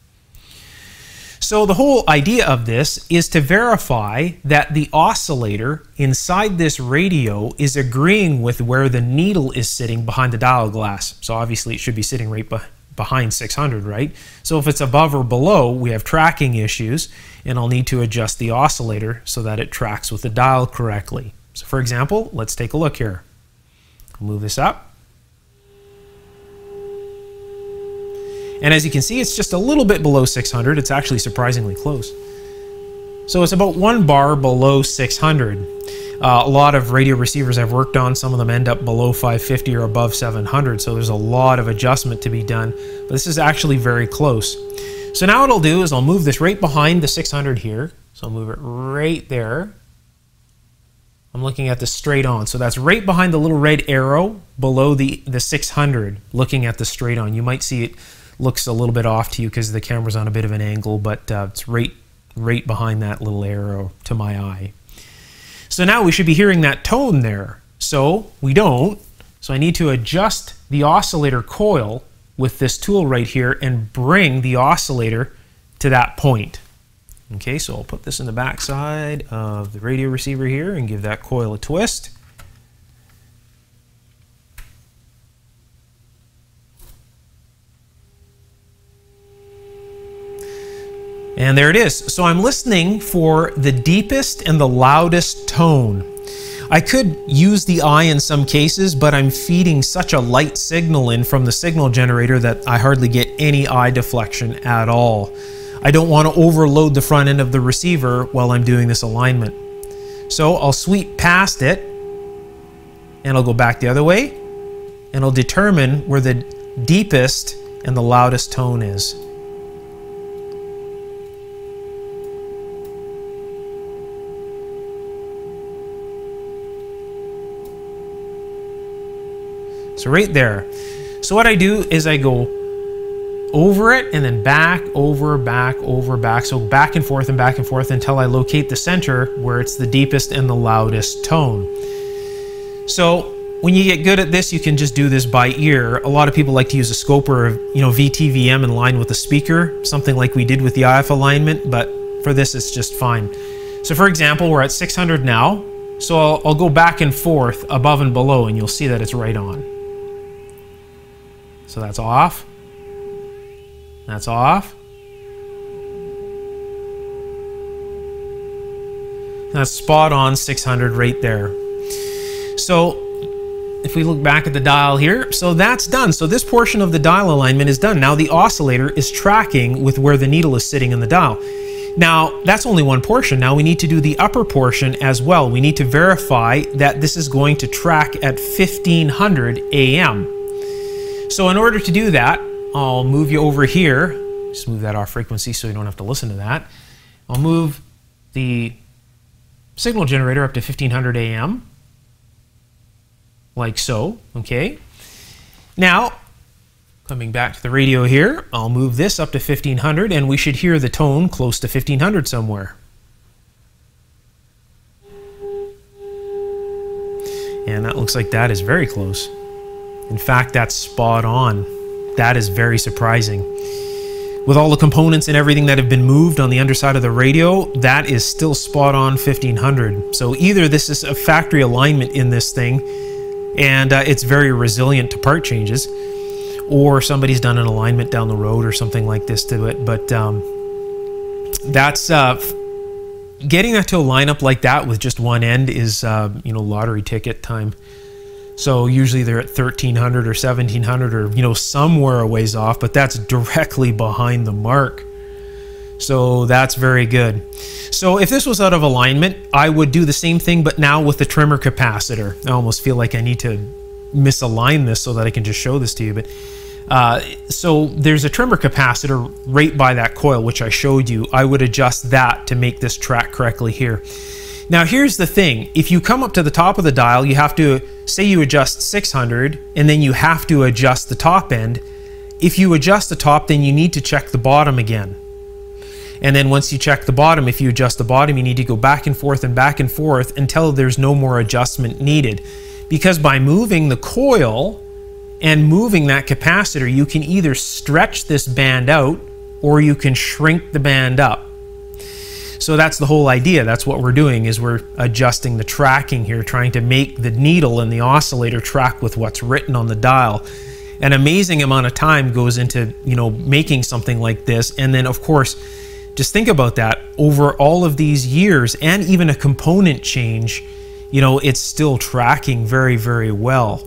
So the whole idea of this is to verify that the oscillator inside this radio is agreeing with where the needle is sitting behind the dial glass. So obviously it should be sitting right behind 600, right? So if it's above or below, we have tracking issues and I'll need to adjust the oscillator so that it tracks with the dial correctly. So for example, let's take a look here. I'll move this up. And as you can see, it's just a little bit below 600. It's actually surprisingly close. So it's about one bar below 600. Uh, a lot of radio receivers I've worked on, some of them end up below 550 or above 700, so there's a lot of adjustment to be done. But this is actually very close. So now what I'll do is I'll move this right behind the 600 here. So I'll move it right there. I'm looking at this straight on. So that's right behind the little red arrow below the, the 600, looking at the straight on. You might see it looks a little bit off to you because the camera's on a bit of an angle, but uh, it's right, right behind that little arrow to my eye. So now we should be hearing that tone there. So we don't. So I need to adjust the oscillator coil with this tool right here and bring the oscillator to that point. Okay, so I'll put this in the back side of the radio receiver here and give that coil a twist. And there it is. So I'm listening for the deepest and the loudest tone. I could use the eye in some cases, but I'm feeding such a light signal in from the signal generator that I hardly get any eye deflection at all. I don't want to overload the front end of the receiver while I'm doing this alignment. So I'll sweep past it and I'll go back the other way and I'll determine where the deepest and the loudest tone is. So right there. So what I do is I go over it and then back, over, back, over, back. So back and forth and back and forth until I locate the center where it's the deepest and the loudest tone. So when you get good at this, you can just do this by ear. A lot of people like to use a scope or, you know, VTVM in line with the speaker, something like we did with the IF alignment, but for this, it's just fine. So for example, we're at 600 now. So I'll, I'll go back and forth above and below and you'll see that it's right on. So that's off. That's off. That's spot on 600 right there. So if we look back at the dial here, so that's done. So this portion of the dial alignment is done. Now the oscillator is tracking with where the needle is sitting in the dial. Now, that's only one portion. Now we need to do the upper portion as well. We need to verify that this is going to track at 1500 AM. So in order to do that, I'll move you over here. Just move that off frequency so you don't have to listen to that. I'll move the signal generator up to 1500 AM, like so, okay? Now, coming back to the radio here, I'll move this up to 1500 and we should hear the tone close to 1500 somewhere. And that looks like that is very close. In fact, that's spot on. That is very surprising. With all the components and everything that have been moved on the underside of the radio, that is still spot on 1500. So either this is a factory alignment in this thing and uh, it's very resilient to part changes, or somebody's done an alignment down the road or something like this to it. But um, that's uh, getting that to a lineup like that with just one end is, uh, you know, lottery ticket time. So usually they're at 1300 or 1700 or, you know, somewhere a ways off, but that's directly behind the mark. So that's very good. So if this was out of alignment, I would do the same thing, but now with the trimmer capacitor. I almost feel like I need to misalign this so that I can just show this to you. But uh, so there's a trimmer capacitor right by that coil, which I showed you. I would adjust that to make this track correctly here. Now here's the thing, if you come up to the top of the dial, you have to, say you adjust 600, and then you have to adjust the top end. If you adjust the top, then you need to check the bottom again. And then once you check the bottom, if you adjust the bottom, you need to go back and forth and back and forth until there's no more adjustment needed. Because by moving the coil and moving that capacitor, you can either stretch this band out or you can shrink the band up. So that's the whole idea. That's what we're doing is we're adjusting the tracking here, trying to make the needle and the oscillator track with what's written on the dial. An amazing amount of time goes into, you know, making something like this. And then of course, just think about that over all of these years and even a component change, you know, it's still tracking very, very well.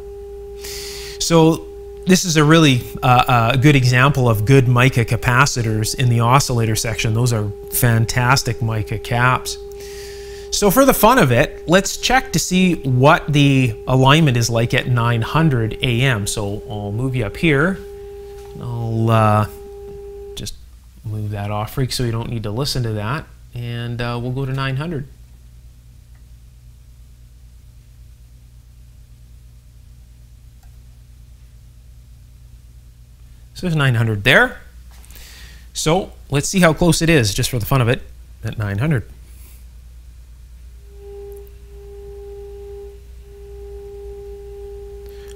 So this is a really uh, uh, good example of good mica capacitors in the oscillator section. Those are fantastic mica caps. So for the fun of it, let's check to see what the alignment is like at 900 AM. So I'll move you up here. I'll uh, just move that off freak so you don't need to listen to that. And uh, we'll go to 900. So there's 900 there. So let's see how close it is, just for the fun of it, at 900.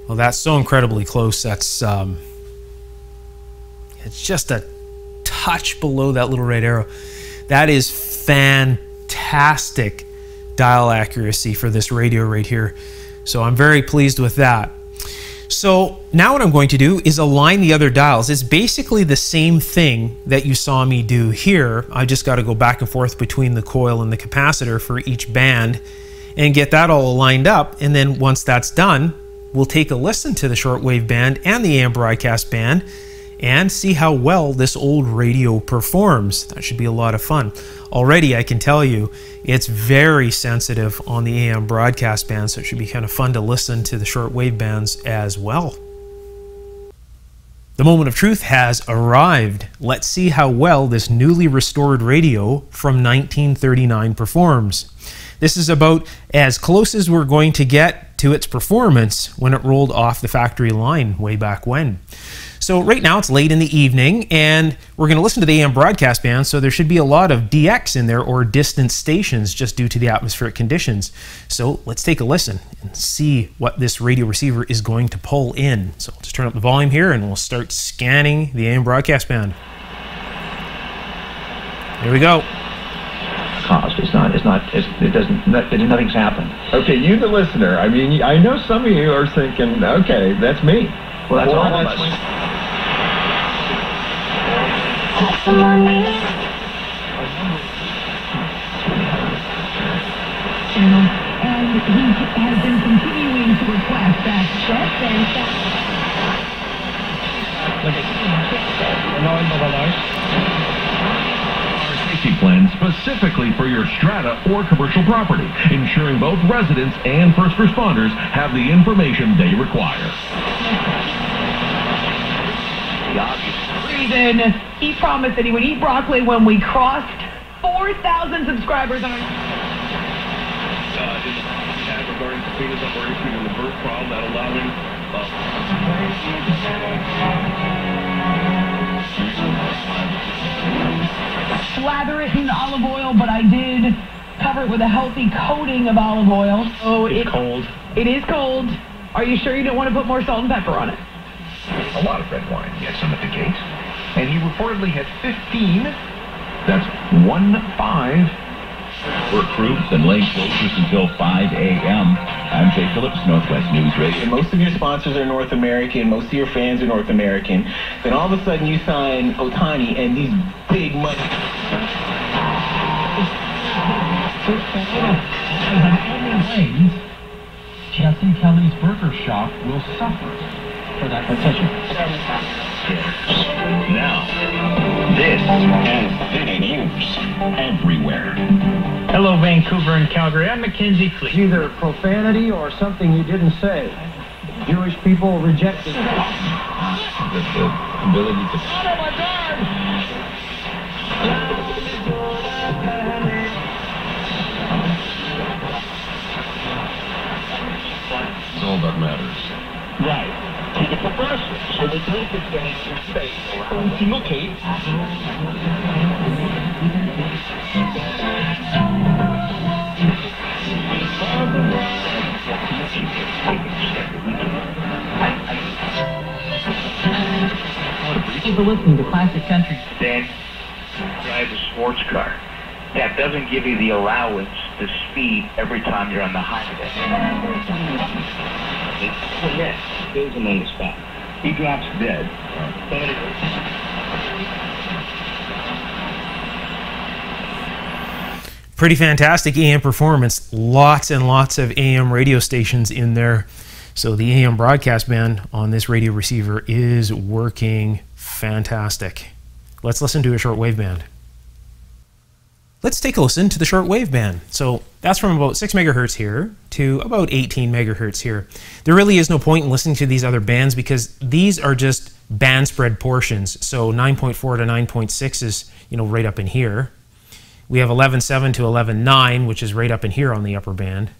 Well, that's so incredibly close. That's um, it's just a touch below that little red arrow. That is fantastic dial accuracy for this radio right here. So I'm very pleased with that. So now what I'm going to do is align the other dials. It's basically the same thing that you saw me do here. I just got to go back and forth between the coil and the capacitor for each band and get that all aligned up. And then once that's done, we'll take a listen to the shortwave band and the AM broadcast band and see how well this old radio performs. That should be a lot of fun. Already, I can tell you, it's very sensitive on the AM broadcast band, so it should be kind of fun to listen to the shortwave bands as well. The moment of truth has arrived. Let's see how well this newly restored radio from 1939 performs. This is about as close as we're going to get to its performance when it rolled off the factory line way back when. So right now it's late in the evening and we're going to listen to the AM broadcast band, so there should be a lot of DX in there or distant stations just due to the atmospheric conditions. So let's take a listen and see what this radio receiver is going to pull in. So let's turn up the volume here and we'll start scanning the AM broadcast band. Here we go cost. It's not. It's not. It's, it doesn't. Nothing's happened. Okay, you the listener. I mean, I know some of you are thinking, okay, that's me. Well, that's all of us. testimony. And he has been continuing to request that check and safety plan specifically for your strata or commercial property, ensuring both residents and first responders have the information they require. Reason, he promised that he would eat broccoli when we crossed. 4,000 subscribers on our... Uh, regarding subpoenas that were issued in the birth trial that allowing... Slather it in olive oil, but I did cover it with a healthy coating of olive oil. So it's it, cold. It is cold. Are you sure you don't want to put more salt and pepper on it? A lot of red wine gets him at the gate and he reportedly had 15. That's one five. For troops and lane closures until 5 a.m. I'm Jay Phillips, Northwest News Radio. Most of your sponsors are North American, most of your fans are North American. Then all of a sudden you sign Otani and these big money. Jesse Kelly's Burger Shop will suffer for that attention. Now, this has been a troops everywhere. Hello, Vancouver and Calgary. I'm Mackenzie Fleet. Either profanity or something you didn't say. Jewish people rejected. The, the ability to. Oh my God! It's all that matters. Right. Y que por eso, sobre todo que se respeto, continuo que People listening to classic country. Then drive a sports car. That doesn't give you the allowance to speed every time you're on the highway. Well, yes, there's among the spot. He drops dead. Pretty fantastic AM performance. Lots and lots of AM radio stations in there. So the AM broadcast band on this radio receiver is working fantastic. Let's listen to a shortwave band. Let's take a listen to the shortwave band. So that's from about 6 megahertz here to about 18 megahertz here. There really is no point in listening to these other bands because these are just band spread portions. So 9.4 to 9.6 is, you know, right up in here. We have 11.7 to 11.9, which is right up in here on the upper band.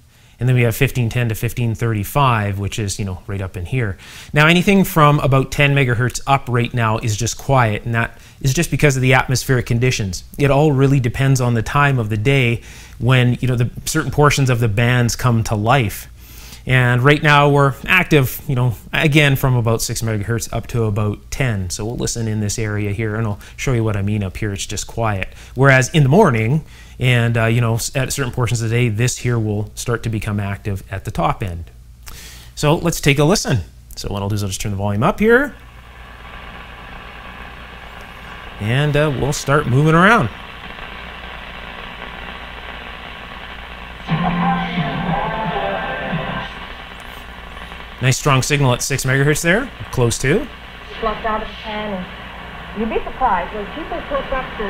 And then we have 1510 to 1535, which is, you know, right up in here. Now, anything from about 10 megahertz up right now is just quiet, and that is just because of the atmospheric conditions. It all really depends on the time of the day when, you know, the certain portions of the bands come to life. And right now we're active, you know, again from about 6 megahertz up to about 10. So we'll listen in this area here and I'll show you what I mean up here. It's just quiet. Whereas in the morning and, uh, you know, at certain portions of the day, this here will start to become active at the top end. So let's take a listen. So what I'll do is I'll just turn the volume up here. And uh, we'll start moving around. Nice strong signal at 6 megahertz there, close to. Fluffed out of the pan, and you'd be surprised when people flip up to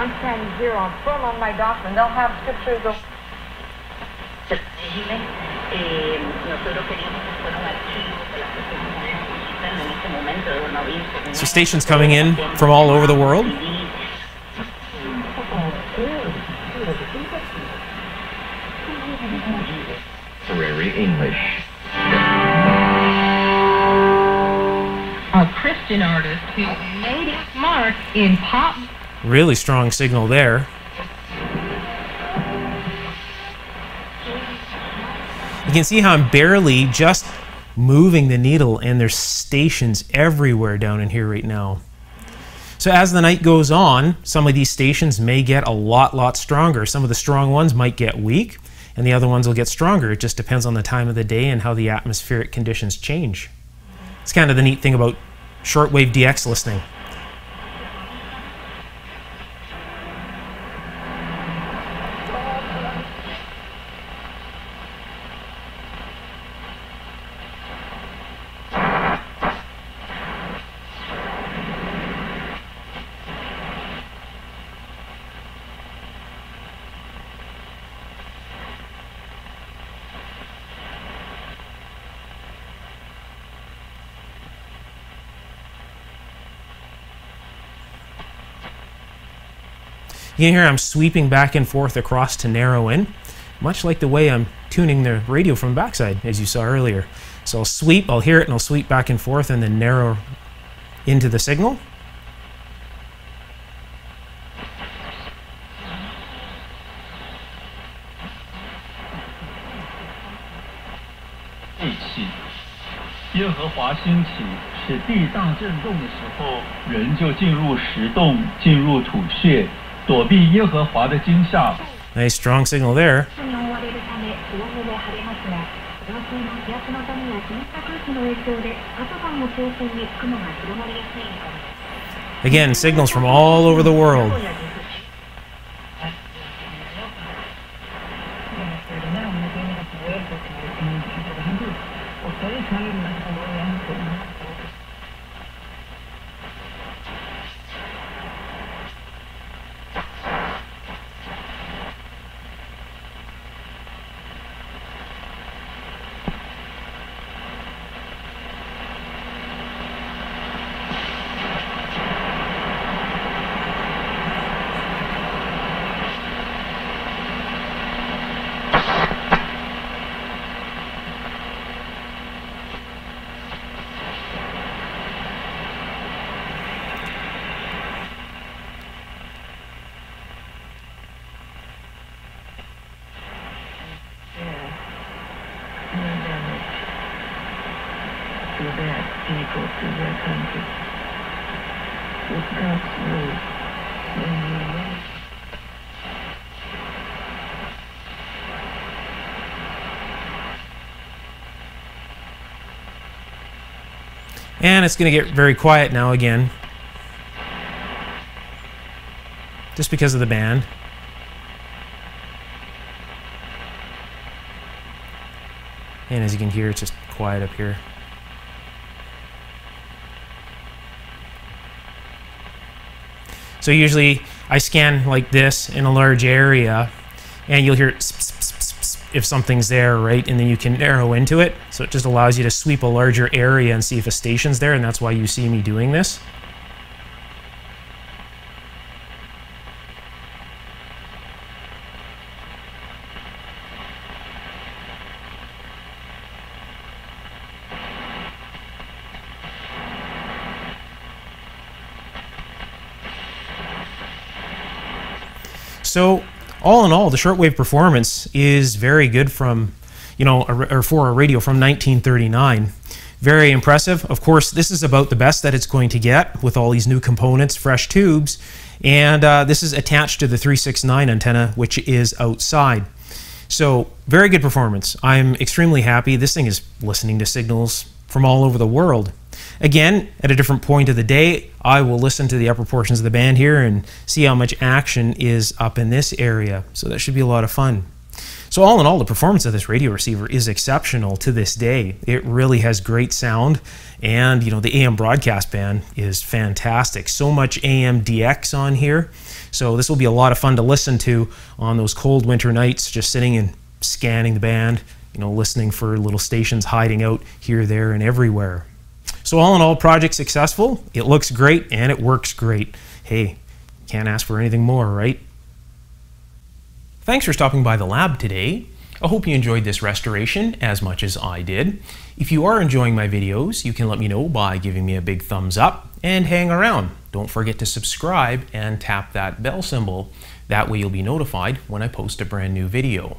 I'm standing here on firm on my doctrine, they'll have scriptures of eh, nosotros queríamos que fuera un archivo que las personas necesitan en este momento de una. So stations coming in from all over the world. Prairie English. Christian artist who made his mark in pop Really strong signal there. You can see how I'm barely just moving the needle, and there's stations everywhere down in here right now. So as the night goes on, some of these stations may get a lot, lot stronger. Some of the strong ones might get weak, and the other ones will get stronger. It just depends on the time of the day and how the atmospheric conditions change. It's kind of the neat thing about shortwave DX listening. You can hear I'm sweeping back and forth across to narrow in, much like the way I'm tuning the radio from the backside, as you saw earlier. So I'll sweep, I'll hear it, and I'll sweep back and forth and then narrow into the signal. Hey, 耶和华兴起，使地上震动的时候，人就进入石洞，进入土穴，躲避耶和华的惊吓。 Nice strong signal there. に覆われるため、 Mm-hmm. And it's going to get very quiet now again. Just because of the band. And as you can hear, it's just quiet up here. So usually I scan like this in a large area and you'll hear if something's there, right? And then you can narrow into it. So it just allows you to sweep a larger area and see if a station's there, and that's why you see me doing this. So all in all, the shortwave performance is very good from, you know, or for a radio from 1939. Very impressive. Of course, this is about the best that it's going to get with all these new components, fresh tubes, and uh, this is attached to the 369 antenna, which is outside. So, very good performance. I'm extremely happy. This thing is listening to signals from all over the world. Again, at a different point of the day, I will listen to the upper portions of the band here and see how much action is up in this area. So that should be a lot of fun. So all in all, the performance of this radio receiver is exceptional to this day. It really has great sound, and you know the AM broadcast band is fantastic. So much AM DX on here, so this will be a lot of fun to listen to on those cold winter nights, just sitting and scanning the band, you know, listening for little stations hiding out here, there, and everywhere. So all in all, project successful. It looks great and it works great. Hey, can't ask for anything more, right? Thanks for stopping by the lab today. I hope you enjoyed this restoration as much as I did. If you are enjoying my videos, you can let me know by giving me a big thumbs up and hang around. Don't forget to subscribe and tap that bell symbol. That way you'll be notified when I post a brand new video.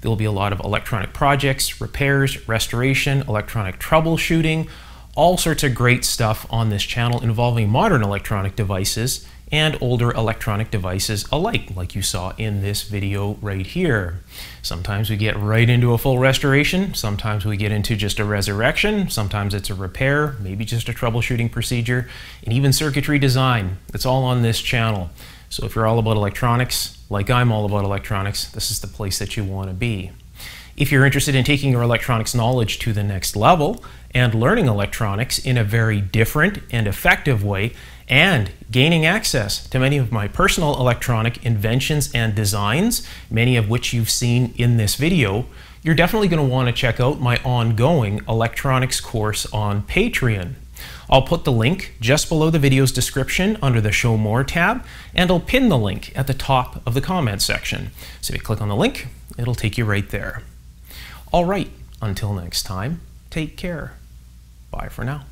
There will be a lot of electronic projects, repairs, restoration, electronic troubleshooting, all sorts of great stuff on this channel involving modern electronic devices and older electronic devices alike, like you saw in this video right here. Sometimes we get right into a full restoration, sometimes we get into just a resurrection, sometimes it's a repair, maybe just a troubleshooting procedure, and even circuitry design. It's all on this channel. So if you're all about electronics, like I'm all about electronics, this is the place that you want to be. If you're interested in taking your electronics knowledge to the next level and learning electronics in a very different and effective way, and gaining access to many of my personal electronic inventions and designs, many of which you've seen in this video, you're definitely going to want to check out my ongoing electronics course on Patreon. I'll put the link just below the video's description under the Show More tab, and I'll pin the link at the top of the comment section. So if you click on the link, it'll take you right there. All right, until next time, take care. Bye for now.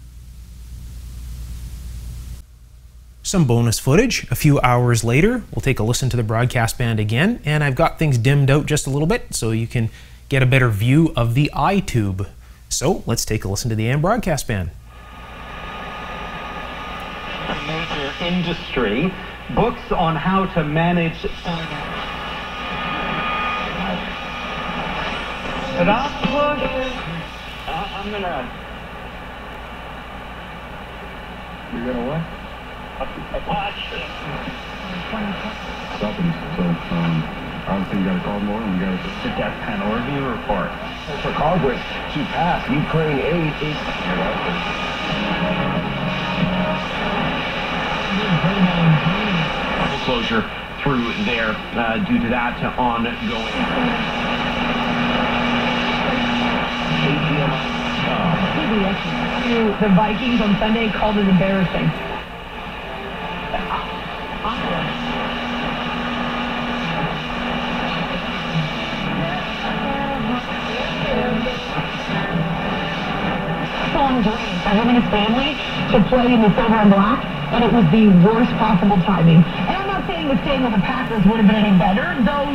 Some bonus footage a few hours later. We'll take a listen to the broadcast band again, and I've got things dimmed out just a little bit so you can get a better view of the eye tube. So let's take a listen to the AM broadcast band. Major industry, books on how to manage Stop pushing. I'm gonna. You're gonna what? Watch. Something. So, um, obviously you gotta call more and you gotta. The death panel review report. For Congress to pass Ukraine aid is. Closure through there uh, due to that ongoing. The Vikings on Sunday called it embarrassing. Long dream of having a family to play in the silver and black, and it was the worst possible timing. And I'm not saying the staying with the Packers would have been any better, though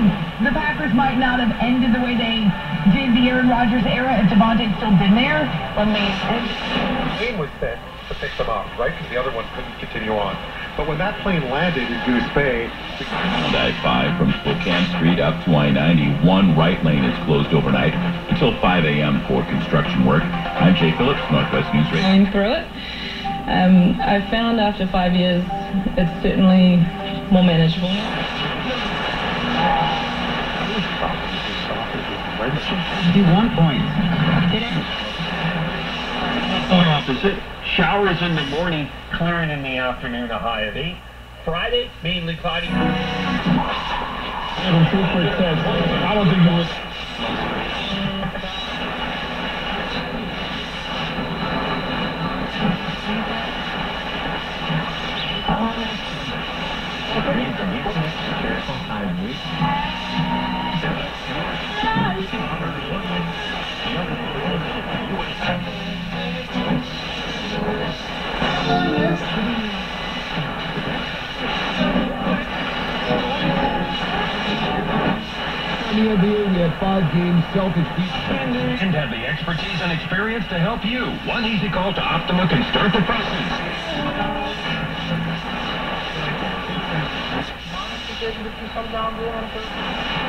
the Packers might not have ended the way they did the Aaron Rodgers era if Davante had still been there when they plane was sent to pick them up, right? Because the other one couldn't continue on. But when that plane landed in Goose Bay, I-5 from Spokane Street up to I-90, one right lane is closed overnight until 5 a.m. for construction work. I'm Jay Phillips, Northwest News Radio. I'm through it. Um, I found after five years it's certainly more manageable. Fifty-one points. opposite. Showers in the morning, clearing in the afternoon, a high of 8. Friday, mainly cloudy. Little Trooper says, I don't think it Any we had five games Celtics beat And have the expertise and experience to help you. One easy call to Optima can start the process. Some down there on Thursday.